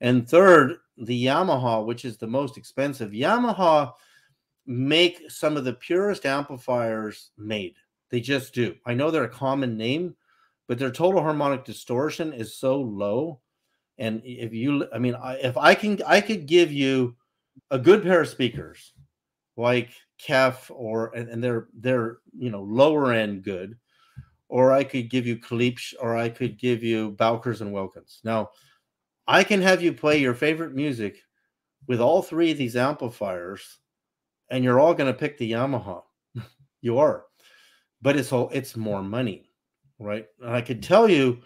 And third, the Yamaha, which is the most expensive. Yamaha make some of the purest amplifiers made. They just do. I know they're a common name, but their total harmonic distortion is so low and if you, I mean, I, if I can, I could give you a good pair of speakers like KEF or and, and they're they're you know lower end good, or I could give you Klipsch or I could give you Bowers and Wilkins. Now, I can have you play your favorite music with all three of these amplifiers, and you're all going to pick the Yamaha. [LAUGHS] you are, but it's all it's more money, right? And I could mm. tell you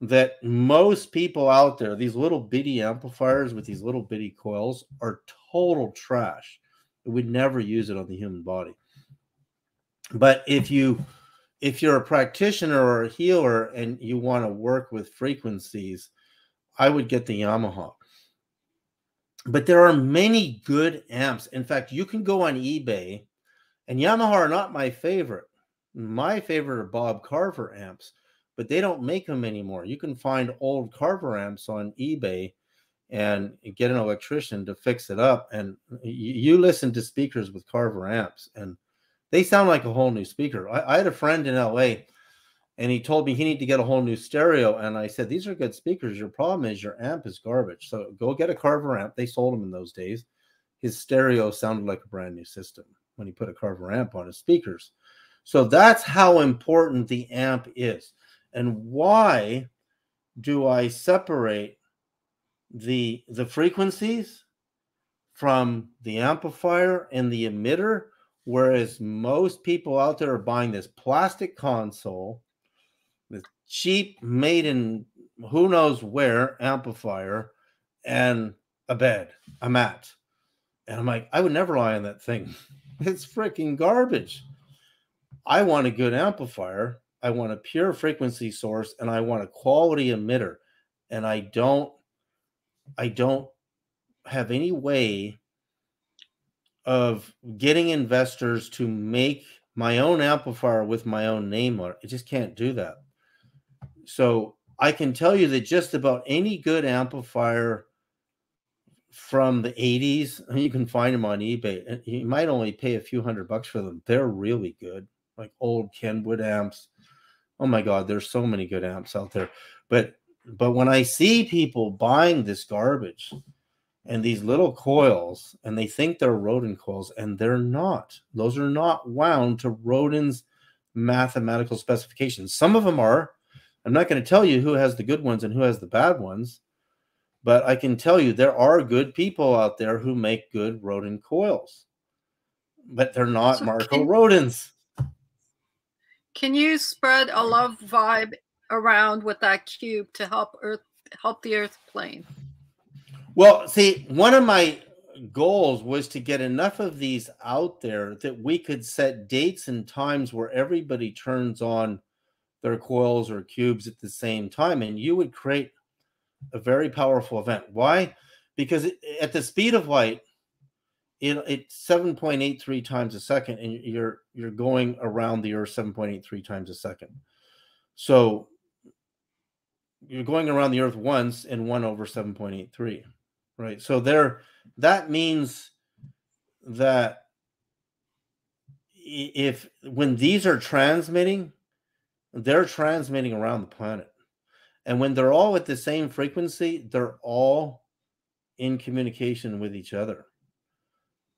that most people out there, these little bitty amplifiers with these little bitty coils, are total trash. We would never use it on the human body. But if you if you're a practitioner or a healer and you want to work with frequencies, I would get the Yamaha. But there are many good amps. In fact, you can go on eBay, and Yamaha are not my favorite. My favorite are Bob Carver amps but they don't make them anymore. You can find old Carver amps on eBay and get an electrician to fix it up. And you, listen to speakers with Carver amps, and they sound like a whole new speaker. I, I had a friend in LA, and he told me he needed to get a whole new stereo. And I said, These are good speakers. Your problem is your amp is garbage. So go get a Carver amp. They sold them in those days. His stereo sounded like a brand new system when he put a Carver amp on his speakers. So that's how important the amp is. And why do I separate the the frequencies from the amplifier and the emitter? Whereas most people out there are buying this plastic console, this cheap, made in who knows where amplifier, and a bed, a mat. And I'm like, I would never lie on that thing. [LAUGHS] It's freaking garbage. I want a good amplifier I want a pure frequency source and I want a quality emitter. And I don't I don't have any way of getting investors to make my own amplifier with my own name on it. I just can't do that. So I can tell you that just about any good amplifier from the 80s, you can find them on eBay. You might only pay a few hundred bucks for them. They're really good, like old Kenwood amps. Oh my god there's so many good amps out there. But but when i see people buying this garbage and these little coils and they think they're Rodin coils and they're not. Those are not wound to Rodin's mathematical specifications. Some of them are. I'm not going to tell you who has the good ones and who has the bad ones but i can tell you there are good people out there who make good Rodin coils but they're not so marko can, Rodins can you spread a love vibe around with that cube to help Earth help the Earth plane? Well, see, one of my goals was to get enough of these out there that we could set dates and times where everybody turns on their coils or cubes at the same time, and you would create a very powerful event. Why? Because at the speed of light, it, it's 7.83 times a second and you're you're going around the earth 7.83 times a second. So you're going around the earth once and 1 over 7.83 right? So there that means that if when these are transmitting they're transmitting around the planet. And when they're all at the same frequency, they're all in communication with each other.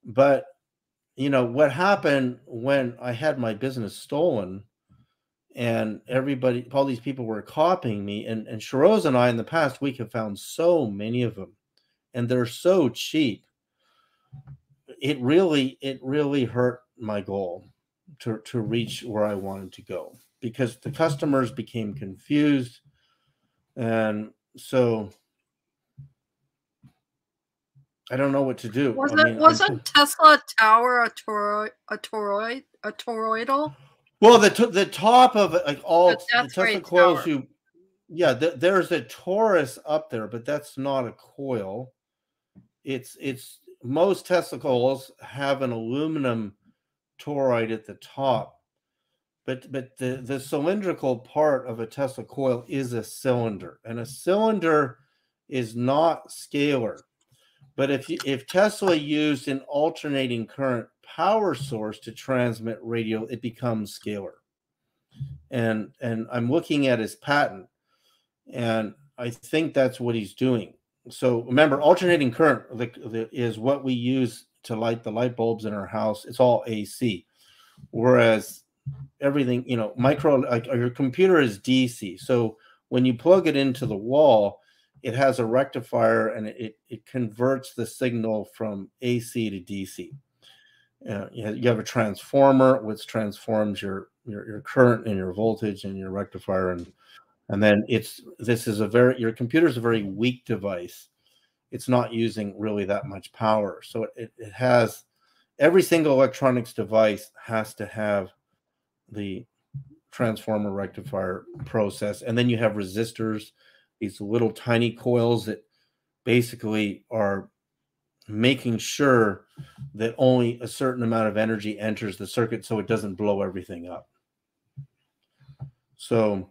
But you know what happened when I had my business stolen and everybody all these people were copying me and and Sharoz and I in the past week have found so many of them and they're so cheap. It really it really hurt my goal to to reach where I wanted to go because the customers became confused. And so I don't know what to do. Was I it mean, wasn't Tesla Tower a toroid a toroid a toroidal? Well, the the top of like all the, the Tesla coils, tower. you yeah, the, there's a torus up there, but that's not a coil. It's it's most Tesla coils have an aluminum toroid at the top, but but the the cylindrical part of a Tesla coil is a cylinder, and a cylinder is not scalar. But if if Tesla used an alternating current power source to transmit radio, it becomes scalar. And and I'm looking at his patent, and I think that's what he's doing. So remember, alternating current is what we use to light the light bulbs in our house. It's all AC, whereas everything, you know, micro like your computer is DC. So when you plug it into the wall, it has a rectifier and it, it converts the signal from AC to DC. Uh, you have a transformer which transforms your, your your current and your voltage and your rectifier and and then it's this is a very your computer is a very weak device it's not using really that much power so it, it has every single electronics device has to have the transformer rectifier process and then you have resistors these little tiny coils that basically are making sure that only a certain amount of energy enters the circuit so it doesn't blow everything up. So,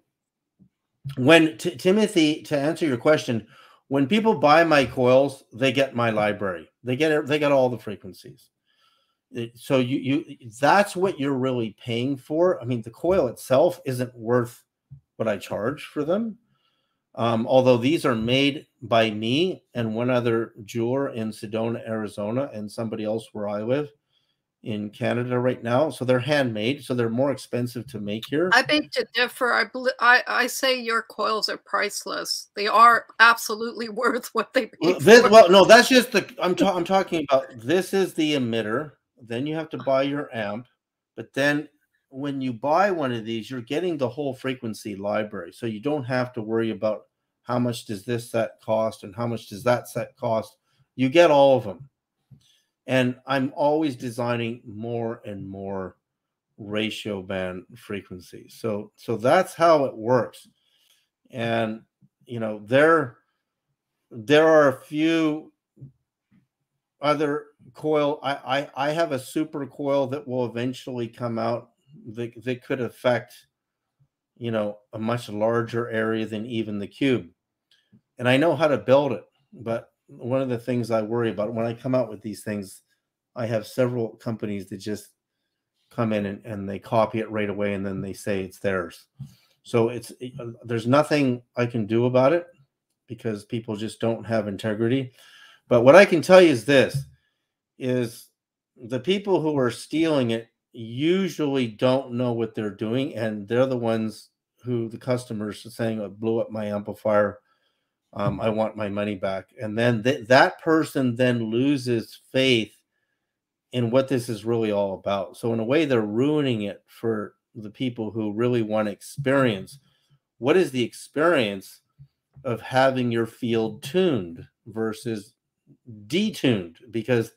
when Timothy, to answer your question, when people buy my coils, they get my library. They get they get all the frequencies. Uh, so you you that's what you're really paying for. I mean, the coil itself isn't worth what I charge for them. Um, although these are made by me and one other jeweler in Sedona, Arizona, and somebody else where I live in Canada right now. So they're handmade, so they're more expensive to make here. I beg to differ. I believe I, I say your coils are priceless. They are absolutely [LAUGHS] worth what they pay. Well, this, well no, that's just the I'm ta- I'm talking about. This is the emitter. Then you have to buy your amp, but then when you buy one of these, you're getting the whole frequency library. So you don't have to worry about how much does this set cost and how much does that set cost. You get all of them. And I'm always designing more and more ratio band frequencies. So so that's how it works. And you know, there there are a few other coil. I, I, I have a super coil that will eventually come out that, that could affect, you know, a much larger area than even the cube. And I know how to build it, but one of the things I worry about when I come out with these things, I have several companies that just come in and, and they copy it right away and then they say it's theirs. So it's uh, there's nothing I can do about it because people just don't have integrity. But what I can tell you is this is the people who are stealing it usually don't know what they're doing, and they're the ones who the customers are saying, "I blew up my amplifier. Um, I want my money back." And then th- that person then loses faith in what this is really all about. So in a way, they're ruining it for the people who really want to experience. What is the experience of having your field tuned versus detuned? Because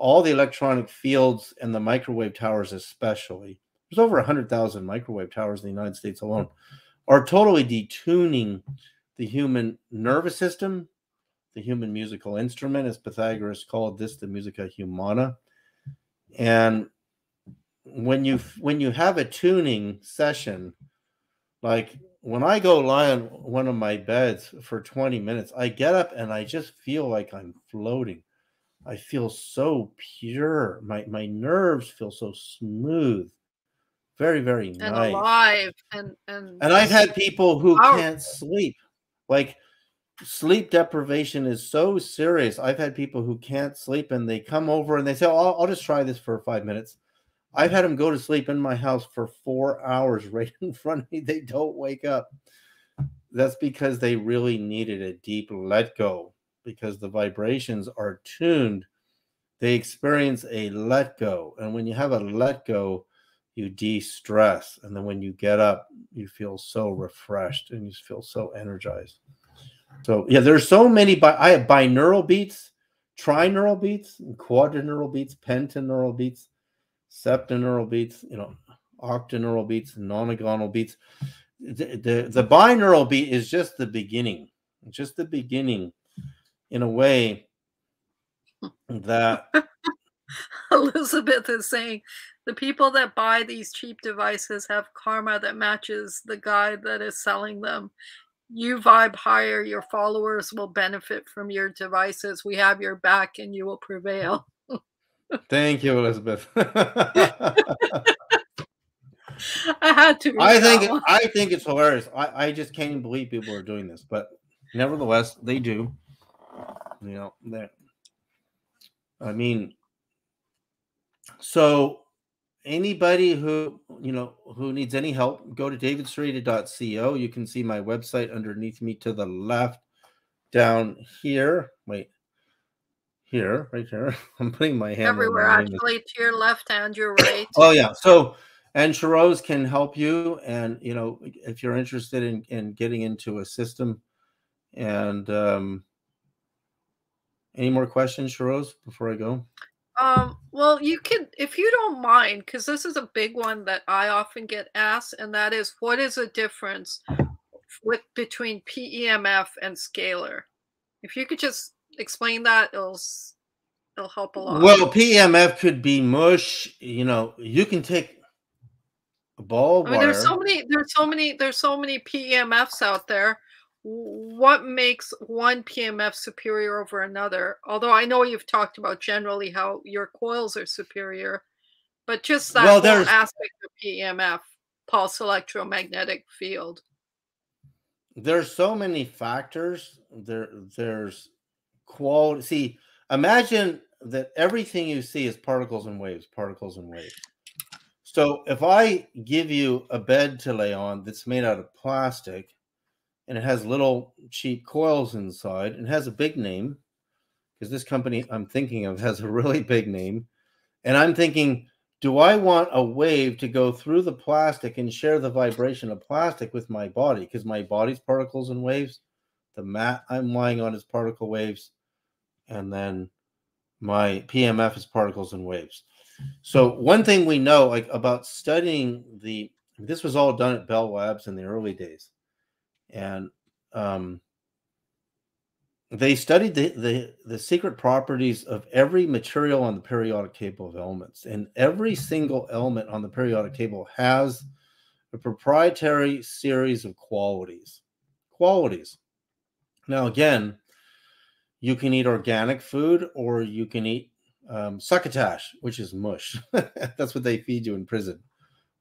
all the electronic fields and the microwave towers, especially, there's over 100,000 microwave towers in the United States alone, are totally detuning the human nervous system, the human musical instrument, as Pythagoras called this the musica humana. And when you when you have a tuning session, like when I go lie on one of my beds for 20 minutes, I get up and I just feel like I'm floating. I feel so pure. My my nerves feel so smooth. Very, very and nice. alive and and and I've had people who can't sleep. Like sleep deprivation is so serious. I've had people who can't sleep and they come over and they say, oh, I'll, I'll just try this for five minutes. I've had them go to sleep in my house for four hours [LAUGHS] right in front of me. They don't wake up. That's because they really needed a deep let go because the vibrations are tuned. They experience a let go. And when you have a let go, you de stress. And then when you get up, you feel so refreshed and you feel so energized. So, yeah, there's so many. Bi- I have binaural beats, trinaural beats, quadrinaural beats, pentaneural beats, septaneural beats, you know, octaneural beats, nonagonal beats. The, the, the binaural beat is just the beginning, just the beginning in a way that [LAUGHS] Elizabeth is saying the people that buy these cheap devices have karma that matches the guy that is selling them. You vibe higher, your followers will benefit from your devices. We have your back and you will prevail. [LAUGHS] Thank you, Elizabeth. [LAUGHS] I had to. I think I think it's hilarious. I, I just can't believe people are doing this, but nevertheless, they do. You know, that. I mean, so anybody who you know who needs any help, go to davidsereda.co. You can see my website underneath me to the left, down here. Wait, here, right here. [LAUGHS] I'm putting my hand everywhere. Actually, to your left hand, your right. oh yeah. So and Sharoz can help you, and you know if you're interested in in getting into a system, and um, any more questions, Sharoz, before I go? Um, well, you can, if you don't mind, because this is a big one that I often get asked, and that is, what is the difference with between PEMF and scalar? If you could just explain that, it'll it'll help a lot. Well, PEMF could be mush. You know, you can take a ball. I mean, there's so many. There's so many. There's so many PEMFs out there what makes one PMF superior over another? Although I know you've talked about generally how your coils are superior, but just that well, whole aspect of PMF, pulse electromagnetic field. There's so many factors. There, there's quality. See, imagine that everything you see is particles and waves, particles and waves. So if I give you a bed to lay on that's made out of plastic and it has little cheap coils inside and has a big name because this company I'm thinking of [LAUGHS] has a really big name. And I'm thinking, do I want a wave to go through the plastic and share the vibration of plastic with my body? Because my body's particles and waves, the mat I'm lying on is particle waves, and then my PMF is particles and waves. So one thing we know like about studying the this was all done at Bell Labs in the early days and um, they studied the, the, the secret properties of every material on the periodic table of elements, and every single element on the periodic table has a proprietary series of qualities. Qualities. Now, again, you can eat organic food or you can eat um, succotash, which is mush. [LAUGHS] That's what they feed you in prison,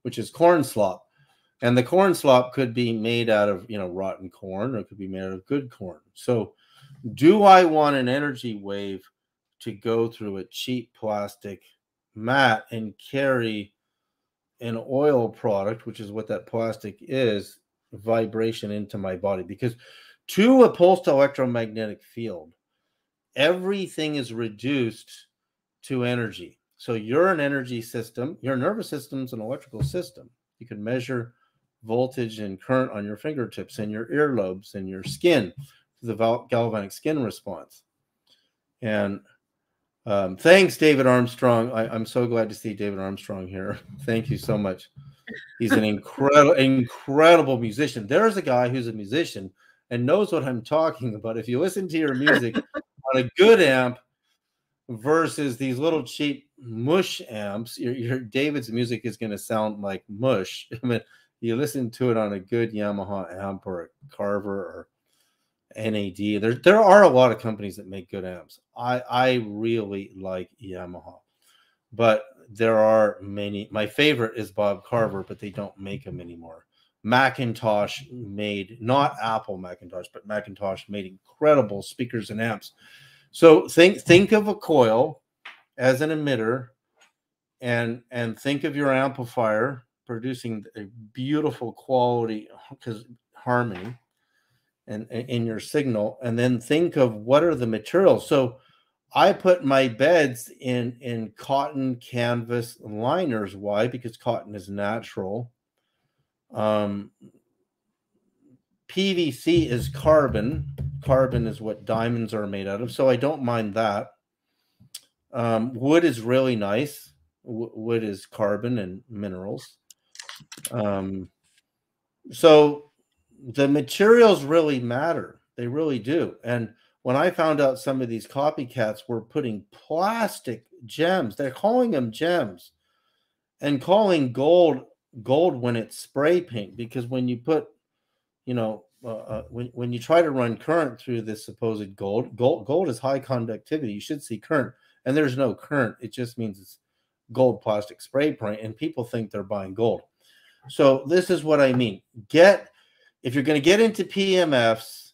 which is corn slop. And the corn slop could be made out of, you know, rotten corn or it could be made out of good corn. So, do I want an energy wave to go through a cheap plastic mat and carry an oil product, which is what that plastic is, vibration into my body? Because to a pulsed electromagnetic field, everything is reduced to energy. So you're an energy system, your nervous system is an electrical system. You can measure voltage and current on your fingertips and your earlobes and your skin, the galvanic skin response. And um, thanks, David Armstrong. I, am so glad to see David Armstrong here. [LAUGHS] Thank you so much. He's an incredible, incredible musician. There's a guy who's a musician and knows what I'm talking about. If you listen to your music [LAUGHS] on a good amp versus these little cheap mush amps, your, your David's music is going to sound like mush. [LAUGHS] I mean, you listen to it on a good Yamaha amp or a Carver or NAD. There, there are a lot of companies that make good amps. I, I really like Yamaha, but there are many. My favorite is Bob Carver, but they don't make them anymore. McIntosh made, not Apple Macintosh, but McIntosh made incredible speakers and amps. So think think of a coil as an emitter and and think of your amplifier producing a beautiful quality because harmony and in your signal and then think of what are the materials. So i put my beds in in cotton canvas liners. Why? Because cotton is natural. Um pvc is carbon. Carbon is what diamonds are made out of so i don't mind that. Um, wood is really nice. W- wood is carbon and minerals um, so the materials really matter. They really do. And when I found out some of these copycats were putting plastic gems, they're calling them gems and calling gold gold when it's spray paint because when you put you know uh, uh, when, when you try to run current through this supposed gold gold gold is high conductivity you should see current and there's no current it just means it's gold plastic spray paint and people think they're buying gold so this is what I mean. Get if you're going to get into PMFs,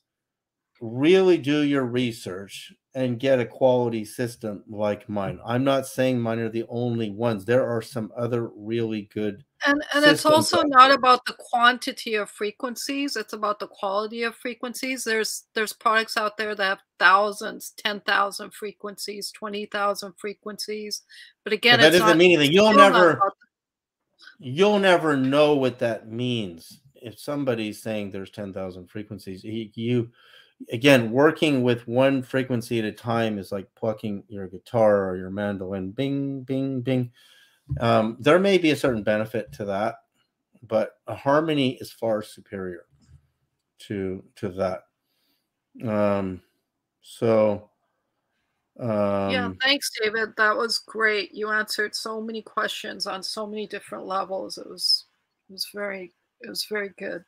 really do your research and get a quality system like mine. I'm not saying mine are the only ones. There are some other really good and and it's also not about the quantity of frequencies it's about the quality of frequencies there's there's products out there that have thousands 10,000 frequencies 20,000 frequencies but again but that doesn't not, mean anything you'll never you'll never know what that means. If somebody's saying there's 10,000 frequencies you again working with one frequency at a time is like plucking your guitar or your mandolin bing bing bing. Um, there may be a certain benefit to that but a harmony is far superior to to that. Um so um, yeah, thanks, David. That was great. You answered so many questions on so many different levels. It was it was very it was very good.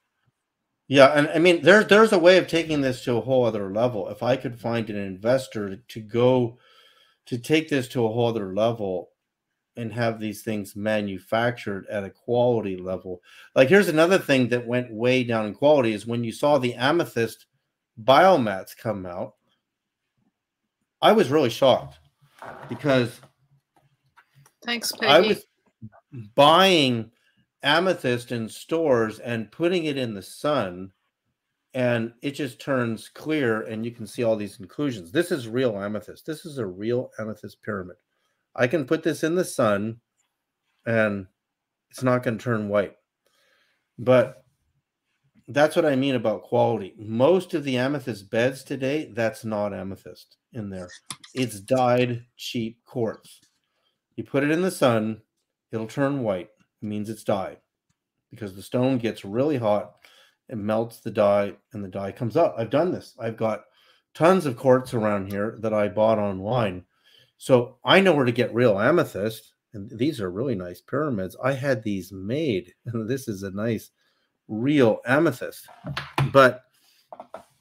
Yeah, and I mean there's there's a way of taking this to a whole other level. If I could find an investor to go to take this to a whole other level and have these things manufactured at a quality level. Like here's another thing that went way down in quality is when you saw the amethyst biomats come out I was really shocked because thanks, Peggy. I was buying amethyst in stores and putting it in the sun and it just turns clear and you can see all these inclusions. This is real amethyst. This is a real amethyst pyramid. I can put this in the sun and it's not going to turn white. But that's what I mean about quality. Most of the amethyst beds today, that's not amethyst in there. It's dyed cheap quartz. You put it in the sun, it'll turn white. It means it's dyed because the stone gets really hot, it melts the dye, and the dye comes up. I've done this. I've got tons of quartz around here that I bought online. So I know where to get real amethyst. And these are really nice pyramids. I had these made, [LAUGHS] and this is a nice real amethyst. But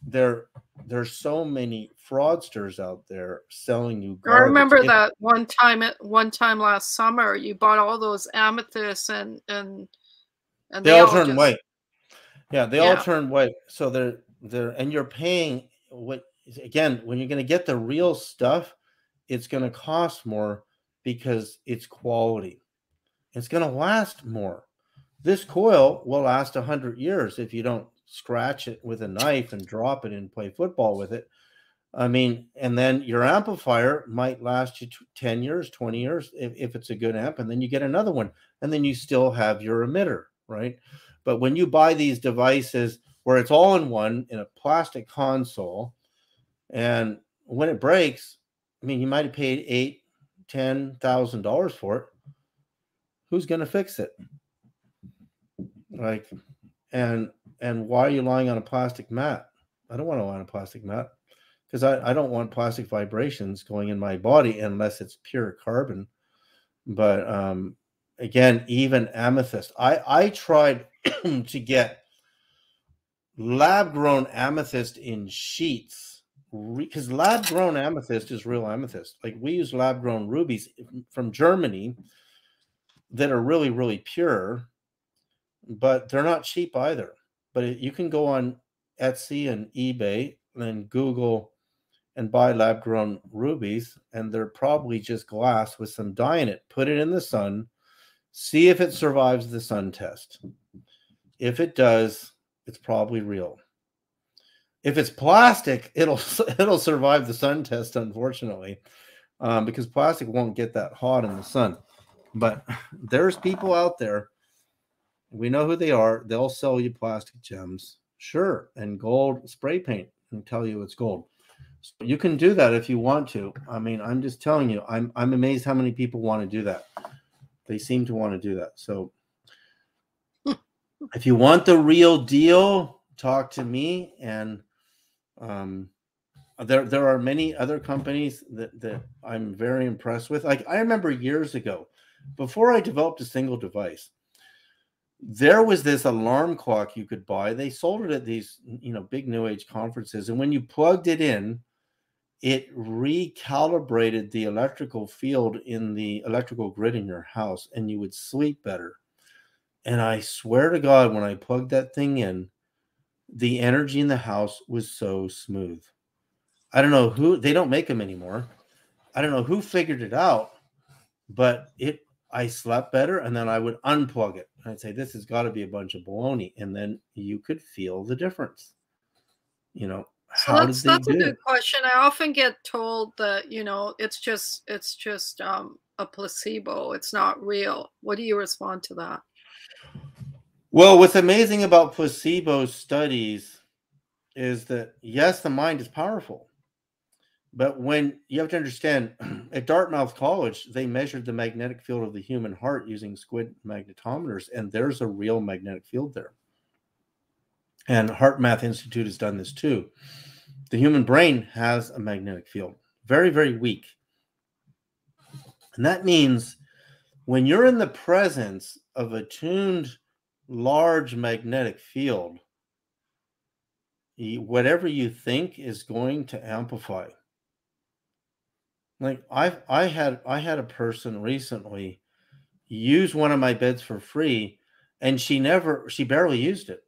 there there's so many fraudsters out there selling you garbage. I remember that one time at one time last summer you bought all those amethysts and and and they, they all, all turn just, white. Yeah, they yeah. all turn white. So they're they're and you're paying what again when you're going to get the real stuff, it's going to cost more because it's quality. It's going to last more. This coil will last 100 years if you don't scratch it with a knife and drop it and play football with it. I mean, and then your amplifier might last you 10 years, 20 years if, if it's a good amp, and then you get another one, and then you still have your emitter, right? But when you buy these devices where it's all in one in a plastic console, and when it breaks, I mean, you might have paid eight, ten thousand dollars for it. Who's going to fix it? Like, and and why are you lying on a plastic mat? I don't want to lie on a plastic mat because I, I don't want plastic vibrations going in my body unless it's pure carbon. But um, again, even amethyst. I I tried [CLEARS THROAT] to get lab grown amethyst in sheets because lab grown amethyst is real amethyst. Like we use lab grown rubies from Germany that are really really pure but they're not cheap either. But it, you can go on Etsy and eBay and Google and buy lab grown rubies, and they're probably just glass with some dye in it. Put it in the sun, see if it survives the sun test. If it does, it's probably real. If it's plastic, it'll [LAUGHS] it'll survive the sun test, unfortunately, um, because plastic won't get that hot in the sun. But [LAUGHS] there's people out there. We know who they are. They'll sell you plastic gems, sure, and gold spray paint and tell you it's gold. So you can do that if you want to. I mean, I'm just telling you, I'm I'm amazed how many people want to do that. They seem to want to do that. So [LAUGHS] if you want the real deal, talk to me. And um, there there are many other companies that that I'm very impressed with. Like I remember years ago, before I developed a single device, there was this alarm clock you could buy. They sold it at these you know big new age conferences, and when you plugged it in, it recalibrated the electrical field in the electrical grid in your house, and you would sleep better and I swear to God, when I plugged that thing in, the energy in the house was so smooth. I don't know who they don't make them anymore. I don't know who figured it out, but it I slept better and then I would unplug it. I'd say this has got to be a bunch of baloney. And then you could feel the difference. You know, so how that's, that's a good question. I often get told that, you know, it's just it's just um a placebo. It's not real. What do you respond to that? Well, what's amazing about placebo studies is that yes, the mind is powerful. But when you have to understand, [CLEARS THROAT] at Dartmouth College, they measured the magnetic field of the human heart using SQUID magnetometers, and there's a real magnetic field there. And HeartMath Institute has done this too. The human brain has a magnetic field, very, very weak. And that means when you're in the presence of a tuned large magnetic field, whatever you think is going to amplify. Like I I had I had a person recently use one of my beds for free and she never she barely used it.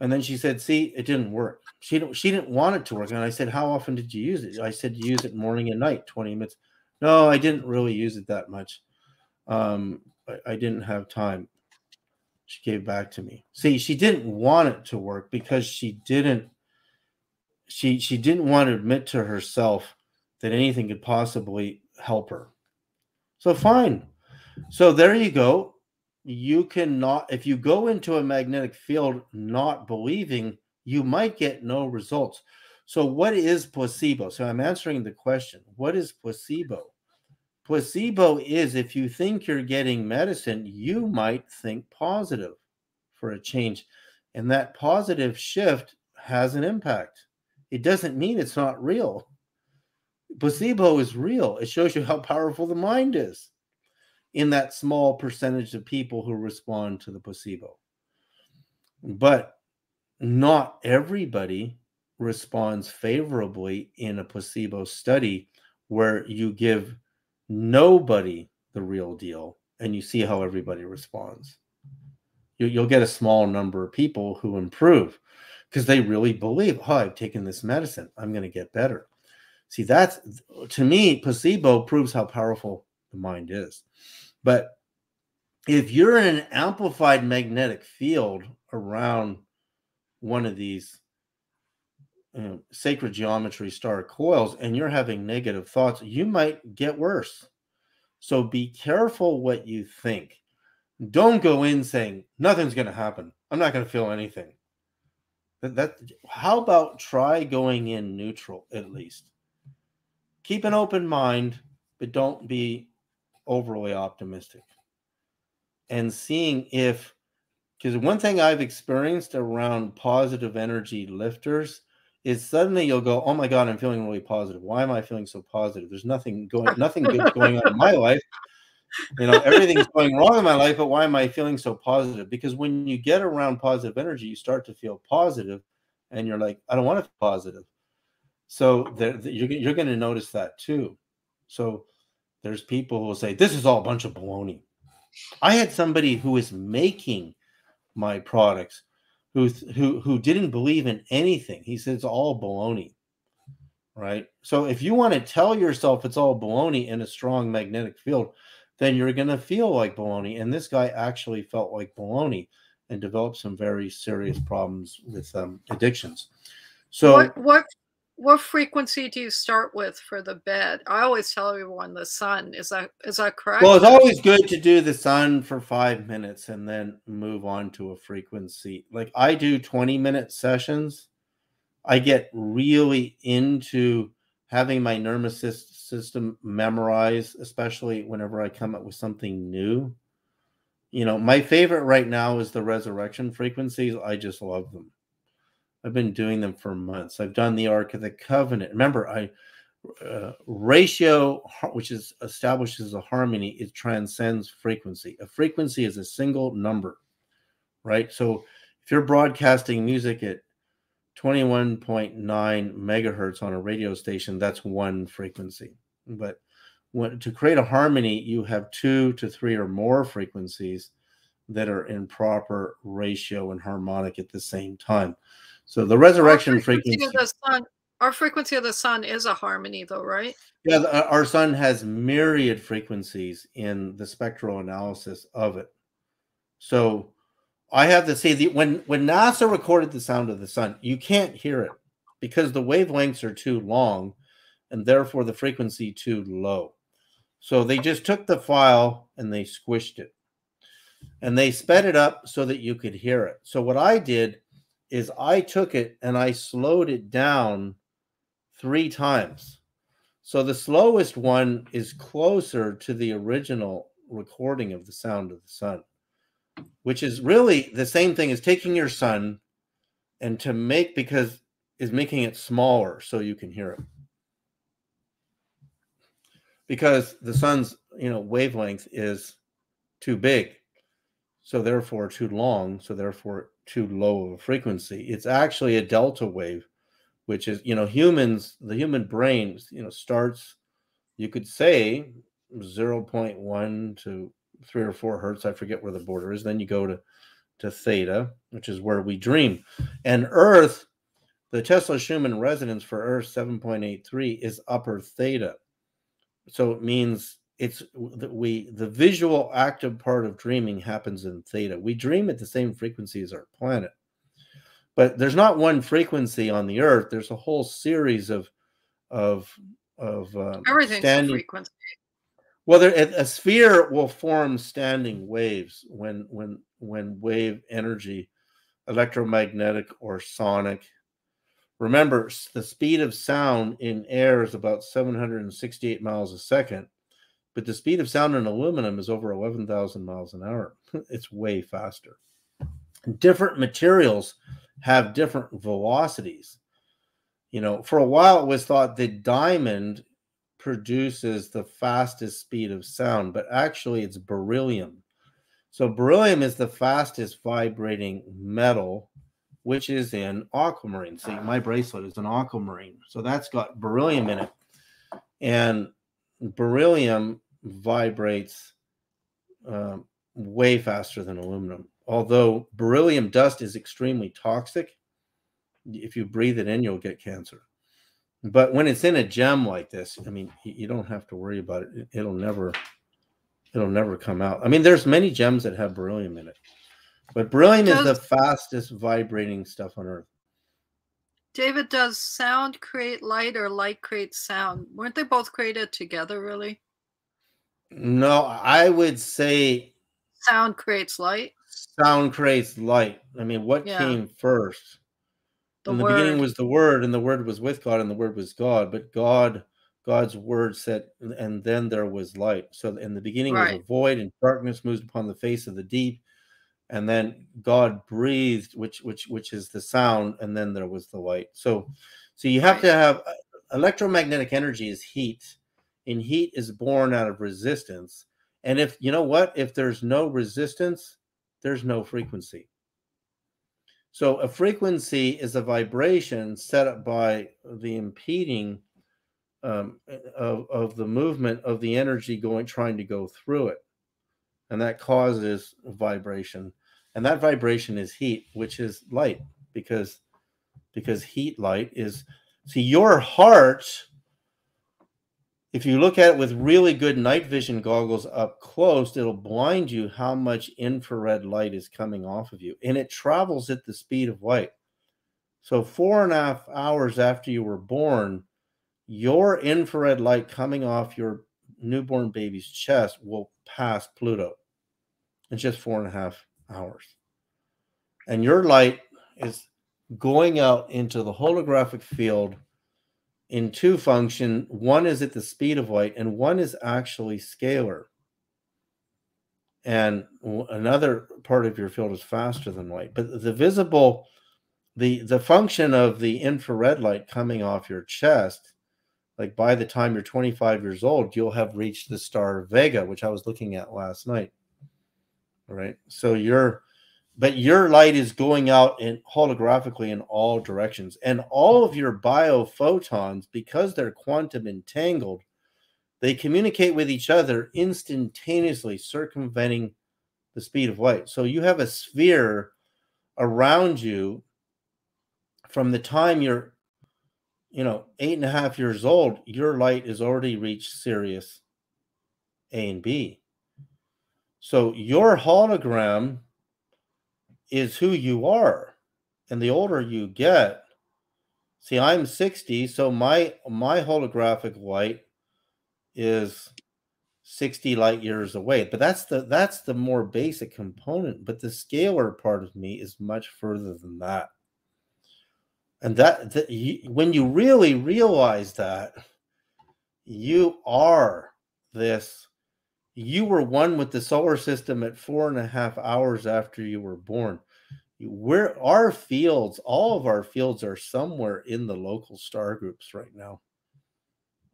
And then she said, "See, it didn't work." She didn't she didn't want it to work. And I said, "How often did you use it?" I said, "Use it morning and night, 20 minutes." No, I didn't really use it that much. Um, I, I didn't have time she gave back to me. See, she didn't want it to work because she didn't she she didn't want to admit to herself that anything could possibly help her. So fine. So there you go. You cannot if you go into a magnetic field not believing, you might get no results. So what is placebo? So I'm answering the question. What is placebo? Placebo is if you think you're getting medicine, you might think positive for a change. And that positive shift has an impact. It doesn't mean it's not real. Placebo is real. It shows you how powerful the mind is in that small percentage of people who respond to the placebo. But not everybody responds favorably in a placebo study where you give nobody the real deal and you see how everybody responds. You, will get a small number of people who improve because they really believe, oh, I've taken this medicine, I'm going to get better. See, that's to me, placebo proves how powerful the mind is. But if you're in an amplified magnetic field around one of these you know, sacred geometry star coils and you're having negative thoughts, you might get worse. So be careful what you think. Don't go in saying nothing's going to happen. I'm not going to feel anything. That, that how about try going in neutral at least. Keep an open mind, but don't be overly optimistic. And seeing if because one thing I've experienced around positive energy lifters is suddenly you'll go, oh my god, I'm feeling really positive. Why am I feeling so positive? There's nothing going, nothing good [LAUGHS] going on in my life. You know, everything's going wrong in my life, but why am I feeling so positive? Because when you get around positive energy, you start to feel positive, and you're like, I don't want to feel positive. So there, you're, you're going to notice that too. So there's people who will say, this is all a bunch of baloney. I had somebody who was making my products who who who didn't believe in anything. He said it's all baloney. Right. So if you want to tell yourself it's all baloney in a strong magnetic field, then you're going to feel like baloney. And this guy actually felt like baloney and developed some very serious problems with um, addictions. So what what what frequency do you start with for the bed? I always tell everyone the sun. Is that is that correct? Well, it's always good to do the sun for five minutes and then move on to a frequency. Like I do 20 minute sessions. I get really into having my nervous system memorized, especially whenever I come up with something new. You know, my favorite right now is the resurrection frequencies. I just love them. I've been doing them for months. I've done the Ark of the Covenant. Remember, I uh, ratio, which is establishes a harmony, it transcends frequency. A frequency is a single number, right? So if you're broadcasting music at 21.9 megahertz on a radio station, that's one frequency. But when, to create a harmony, you have two to three or more frequencies that are in proper ratio and harmonic at the same time. So the resurrection frequency, frequency, of the sun, our frequency of the sun is a harmony, though, right? Yeah, the, our sun has myriad frequencies in the spectral analysis of it. So I have to say the when when NASA recorded the sound of the sun, you can't hear it because the wavelengths are too long and therefore the frequency too low. So they just took the file and they squished it. And they sped it up so that you could hear it. So what I did is I took it and I slowed it down three times. So the slowest one is closer to the original recording of the sound of the sun, which is really the same thing as taking your sun and to make because is making it smaller so you can hear it. Because the sun's, you know, wavelength is too big. So therefore too long, so therefore too low of a frequency. It's actually a delta wave, which is, you know, humans, the human brain, you know, starts, you could say 0.1 to three or four hertz. I forget where the border is. Then you go to, to theta, which is where we dream. And Earth, the Tesla Schumann resonance for Earth 7.83 is upper theta. So it means it's that we the visual active part of dreaming happens in theta. We dream at the same frequency as our planet, but there's not one frequency on the Earth. There's a whole series of of of um, everything's standing, frequency. Well, there, a sphere will form standing waves when when when wave energy, electromagnetic or sonic. Remember, the speed of sound in air is about 768 miles a second but the speed of sound in aluminum is over 11,000 miles an hour. [LAUGHS] it's way faster. Different materials have different velocities. You know, for a while it was thought that diamond produces the fastest speed of sound, but actually it's beryllium. So beryllium is the fastest vibrating metal, which is in aquamarine. See, my bracelet is an aquamarine. So that's got beryllium in it. And beryllium vibrates um, way faster than aluminum. Although beryllium dust is extremely toxic, if you breathe it in, you'll get cancer. But when it's in a gem like this, I mean, you don't have to worry about it. It'll never, it'll never come out. I mean, there's many gems that have beryllium in it, but beryllium does, is the fastest vibrating stuff on Earth. David, does sound create light or light create sound? Weren't they both created together, really? No, I would say sound creates light. Sound creates light. I mean, what yeah. came first? The in the word. beginning was the word, and the word was with God, and the word was God. But God, God's word said, and then there was light. So in the beginning right. was a void, and darkness moved upon the face of the deep. And then God breathed, which which which is the sound, and then there was the light. So, so you have right. to have uh, electromagnetic energy is heat and heat is born out of resistance. And if you know what, if there's no resistance, there's no frequency. So a frequency is a vibration set up by the impeding um, of, of the movement of the energy going trying to go through it. And that causes vibration. and that vibration is heat, which is light because because heat light is see your heart if you look at it with really good night vision goggles up close, it'll blind you how much infrared light is coming off of you. And it travels at the speed of light. So, four and a half hours after you were born, your infrared light coming off your newborn baby's chest will pass Pluto. It's just four and a half hours. And your light is going out into the holographic field in two function. One is at the speed of light, and one is actually scalar. And another part of your field is faster than light. But the visible, the the function of the infrared light coming off your chest, like by the time you're 25 years old, you'll have reached the star Vega, which I was looking at last night. All right. So you're but your light is going out in holographically in all directions. And all of your biophotons because they're quantum entangled they communicate with each other instantaneously circumventing the speed of light. So you have a sphere around you from the time you're you know eight and a half years old your light has already reached sirius a and b. So your hologram is who you are. And the older you get, see, I'm 60, so my my holographic light is 60 light years away. But that's the that's the more basic component. But the scalar part of me is much further than that. And that, that you, when you really realize that, you are this you were one with the solar system at four and a half hours after you were born. Where our fields, all of our fields are somewhere in the local star groups right now.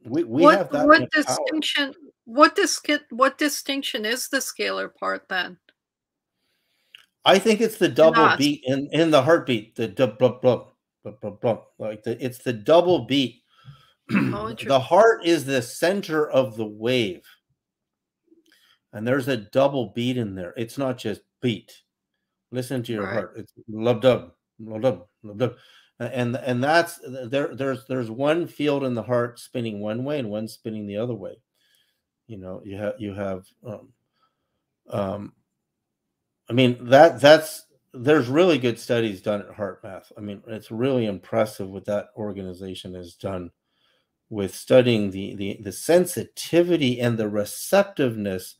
We, we what, have that. What distinction? Power. What dis- What distinction is the scalar part then? I think it's the double beat in in the heartbeat. The blah, blah, blah, blah, blah, blah, like the it's the double beat. Oh, [CLEARS THROAT] the heart is the center of the wave and there's a double beat in there. It's not just beat. Listen to your right. heart. It's love dub, love dub, lub dub. And and that's there. There's there's one field in the heart spinning one way and one spinning the other way. You know, you have you have. Um, um, I mean that that's there's really good studies done at HeartMath. I mean, it's really impressive what that organization has done with studying the the the sensitivity and the receptiveness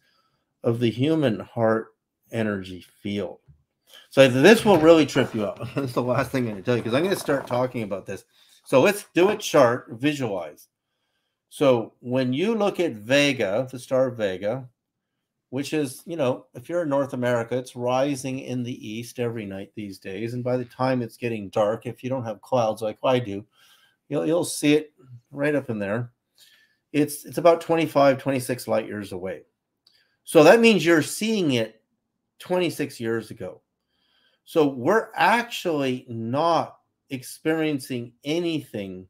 of the human heart energy field. So this will really trip you up. [LAUGHS] That's the last thing I'm going to tell you because I'm going to start talking about this. So let's do a chart, visualize. So when you look at Vega, the star Vega, which is, you know, if you're in North America, it's rising in the east every night these days. And by the time it's getting dark, if you don't have clouds like I do, you'll, you'll see it right up in there. It's, it's about 25, 26 light years away. So that means you're seeing it 26 years ago. So we're actually not experiencing anything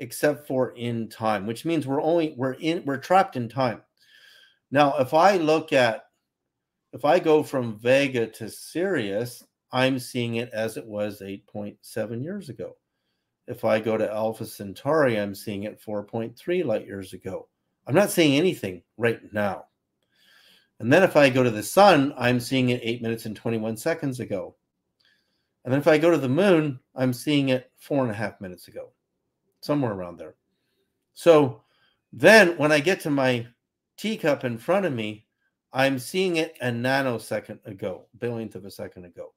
except for in time, which means we're only we're in we're trapped in time. Now, if I look at if I go from Vega to Sirius, I'm seeing it as it was 8.7 years ago. If I go to Alpha Centauri, I'm seeing it 4.3 light years ago. I'm not seeing anything right now. And then if I go to the sun, I'm seeing it eight minutes and 21 seconds ago. And then if I go to the moon, I'm seeing it four and a half minutes ago, somewhere around there. So then when I get to my teacup in front of me, I'm seeing it a nanosecond ago, billionth of a second ago.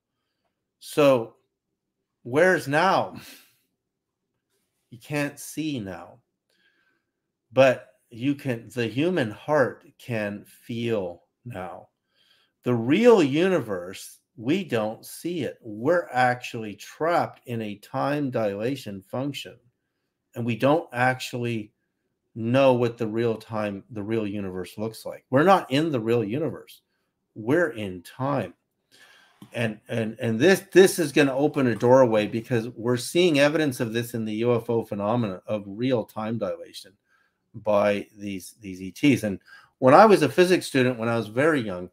So where's now? [LAUGHS] You can't see now. But you can, the human heart can feel now. The real universe, we don't see it. We're actually trapped in a time dilation function, and we don't actually know what the real time, the real universe looks like. We're not in the real universe. We're in time. And and and this this is going to open a doorway because we're seeing evidence of this in the UFO phenomena of real time dilation by these these ETs. And when I was a physics student, when I was very young,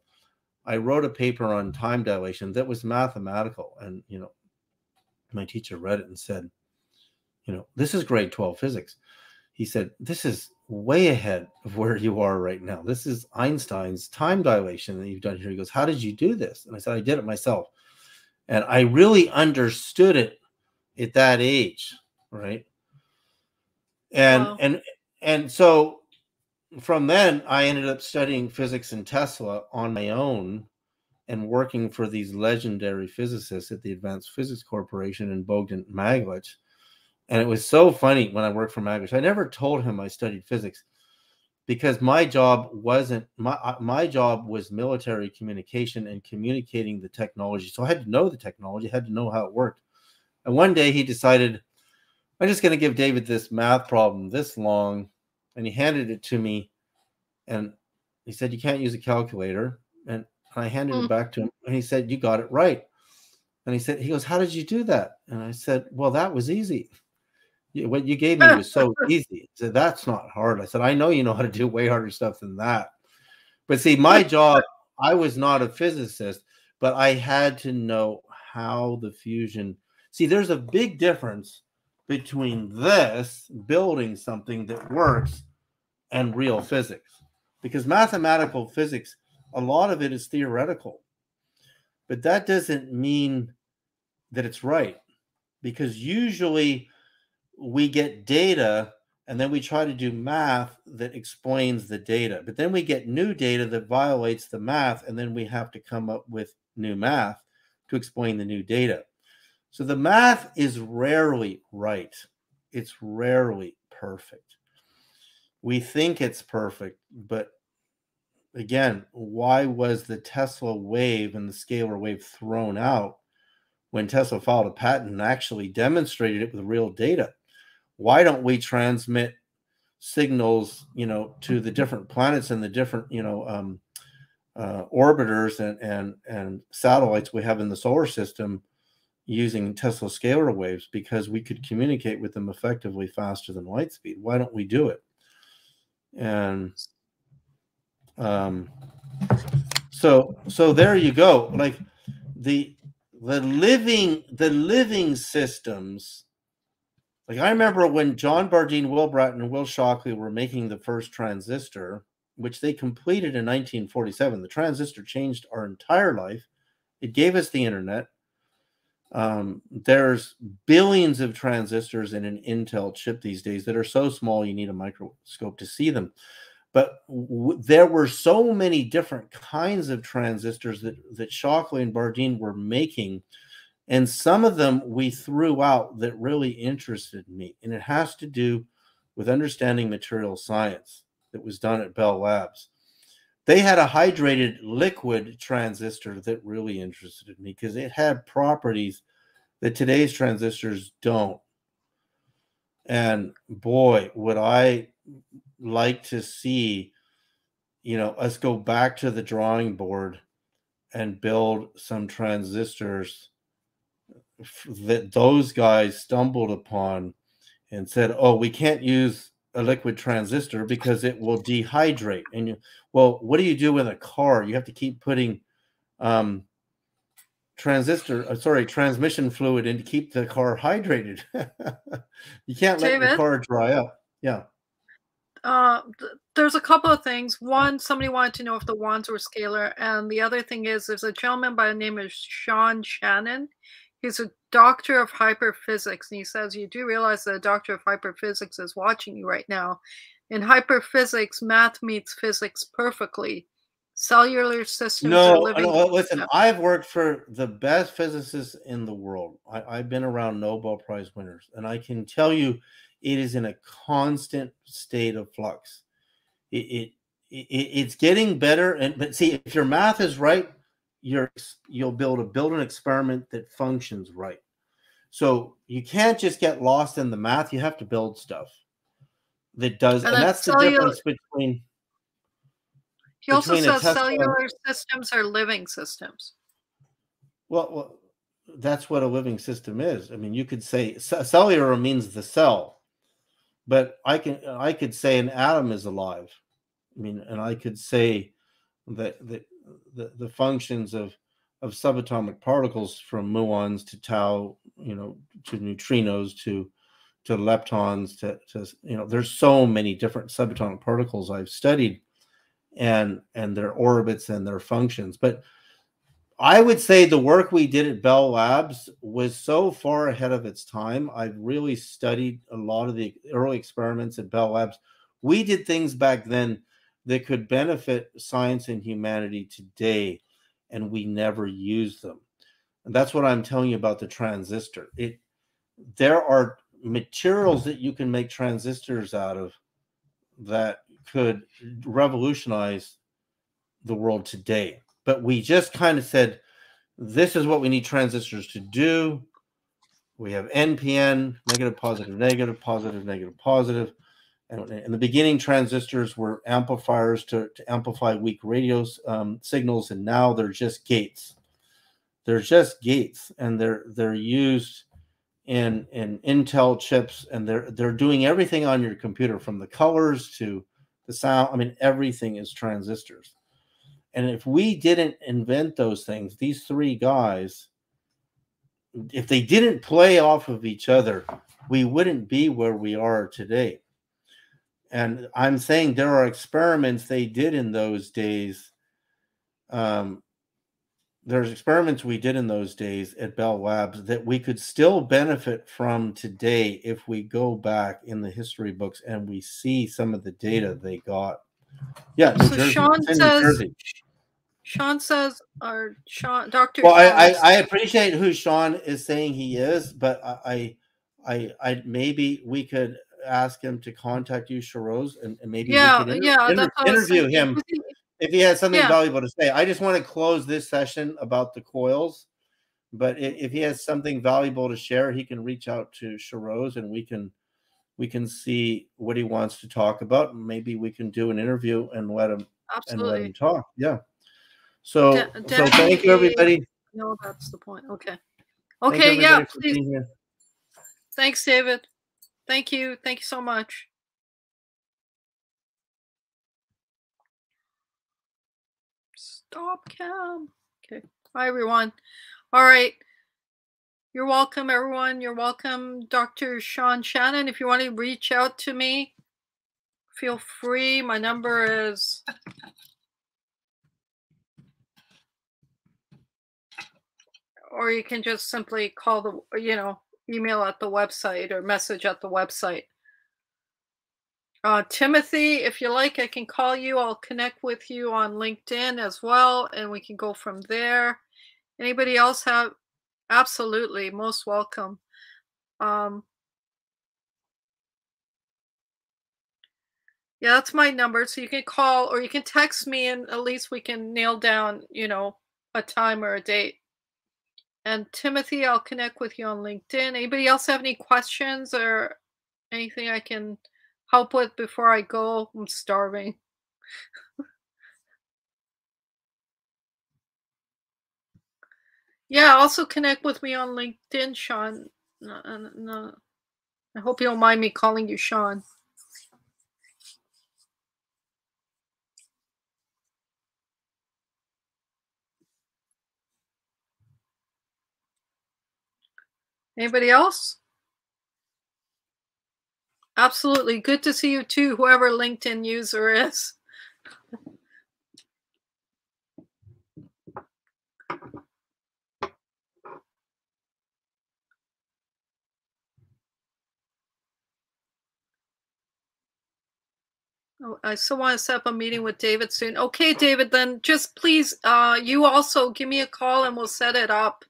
I wrote a paper on time dilation that was mathematical, and you know, my teacher read it and said, you know, this is grade 12 physics. He said, this is way ahead of where you are right now. This is Einstein's time dilation that you've done here. He goes, How did you do this? And I said, I did it myself. And I really understood it at that age, right? And wow. and and so from then I ended up studying physics and Tesla on my own and working for these legendary physicists at the Advanced Physics Corporation in Bogdan Maglich and it was so funny when I worked for Maglich. I never told him I studied physics because my job wasn't my uh, my job was military communication and communicating the technology. So I had to know the technology, I had to know how it worked. And one day he decided, I'm just going to give David this math problem this long, and he handed it to me, and he said, "You can't use a calculator." And I handed mm. it back to him, and he said, "You got it right." And he said, "He goes, how did you do that?" And I said, "Well, that was easy." what you gave me was so [LAUGHS] easy. So that's not hard. I said, I know you know how to do way harder stuff than that. But see, my [LAUGHS] job, I was not a physicist, but I had to know how the fusion. See, there's a big difference between this building something that works and real physics. Because mathematical physics, a lot of it is theoretical. But that doesn't mean that it's right. Because usually we get data and then we try to do math that explains the data. But then we get new data that violates the math, and then we have to come up with new math to explain the new data. So the math is rarely right, it's rarely perfect. We think it's perfect, but again, why was the Tesla wave and the scalar wave thrown out when Tesla filed a patent and actually demonstrated it with real data? why don't we transmit signals you know to the different planets and the different you know um, uh, orbiters and and and satellites we have in the solar system using Tesla scalar waves because we could communicate with them effectively faster than light speed. Why don't we do it? And um, so so there you go. Like the the living the living systems like I remember when John Bardeen, Will Brattain, and Will Shockley were making the first transistor, which they completed in 1947. The transistor changed our entire life. It gave us the internet. Um, there's billions of transistors in an Intel chip these days that are so small you need a microscope to see them. But there were so many different kinds of transistors that, that Shockley and Bardeen were making and some of them we threw out that really interested me. And it has to do with understanding material science that was done at Bell Labs. They had a hydrated liquid transistor that really interested me because it had properties that today's transistors don't. And boy, would I like to see, you know, us go back to the drawing board and build some transistors that those guys stumbled upon and said, "Oh, we can't use a liquid transistor because it will dehydrate." And you, well, what do you do with a car? You have to keep putting um, transistor, uh, sorry, transmission fluid in to keep the car hydrated. [LAUGHS] you can't let the car dry up. Yeah. Uh, th- there's a couple of things. One, somebody wanted to know if the wands were scalar, and the other thing is there's a gentleman by the name of Sean Shannon. He's a doctor of hyperphysics, and he says, You do realize that a doctor of hyperphysics is watching you right now. In hyperphysics, math meets physics perfectly. Cellular systems no, no listen, I've worked for the best physicists in the world. I, I've been around Nobel Prize winners, and I can tell you it is in a constant state of flux. It, it, it it's getting better, and but see, if your math is right, you're you'll build a build an experiment that functions right. So you can't just get lost in the math. You have to build stuff that does, and, and that's the difference between. He also says cellular systems are living systems. Well, well, that's what a living system is. I mean, you could say cellular means the cell, but I can I could say an atom is alive. I mean, and I could say that that the, the functions of of subatomic particles from muons to tau, you know, to neutrinos to to leptons to, to you know, there's so many different subatomic particles I've studied and and their orbits and their functions. But I would say the work we did at Bell Labs was so far ahead of its time. I've really studied a lot of the early experiments at Bell Labs. We did things back then that could benefit science and humanity today, and we never use them. And that's what I'm telling you about the transistor. It there are materials that you can make transistors out of that could revolutionize the world today but we just kind of said, this is what we need transistors to do. We have NPN, negative, positive, negative, positive, negative, positive. In the beginning, transistors were amplifiers to, to amplify weak radio um, signals, and now they're just gates. They're just gates, and they're they're used in in Intel chips, and they're they're doing everything on your computer, from the colors to the sound. I mean, everything is transistors. And if we didn't invent those things, these three guys, if they didn't play off of each other, we wouldn't be where we are today. And I'm saying there are experiments they did in those days. Um, there's experiments we did in those days at Bell Labs that we could still benefit from today if we go back in the history books and we see some of the data they got. Yeah, so Jersey, Sean says Sean says, or Sean, Doctor. Well, I, I, I appreciate who Sean is saying he is, but I, I, I maybe we could ask him to contact you, Sharoz, and, and maybe yeah, inter- yeah, inter- interview him if he has something yeah. valuable to say. I just want to close this session about the coils, but if, if he has something valuable to share, he can reach out to Sharoz, and we can we can see what he wants to talk about. Maybe we can do an interview and let him Absolutely. and let him talk. Yeah. So, De- so thank you, everybody. No, that's the point. Okay. Okay. Yeah. Please. Thanks, David. Thank you. Thank you so much. Stop cam. Okay. Hi, everyone. All right. You're welcome, everyone. You're welcome, Dr. Sean Shannon. If you want to reach out to me, feel free. My number is or you can just simply call the, you know, email at the website or message at the website. Uh, Timothy, if you like, I can call you. I'll connect with you on LinkedIn as well, and we can go from there. Anybody else have? Absolutely, most welcome. Um, yeah, that's my number. So you can call or you can text me, and at least we can nail down, you know, a time or a date. And Timothy, I'll connect with you on LinkedIn. Anybody else have any questions or anything I can help with before I go? I'm starving. yeah, also connect with me on LinkedIn, Sean. No, no, I hope you don't mind me calling you Sean. Anybody else? Absolutely. Good to see you too, whoever LinkedIn user is. Oh, I still want to set up a meeting with David soon. Okay, David, then just please, uh, you also give me a call and we'll set it up.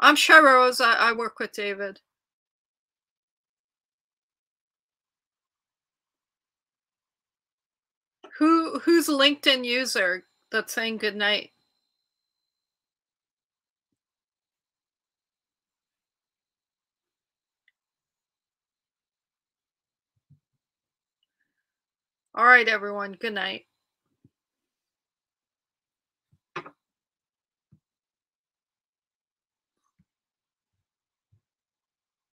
I'm Sharoz. I, I work with David. Who who's LinkedIn user that's saying good night? All right, everyone. Good night.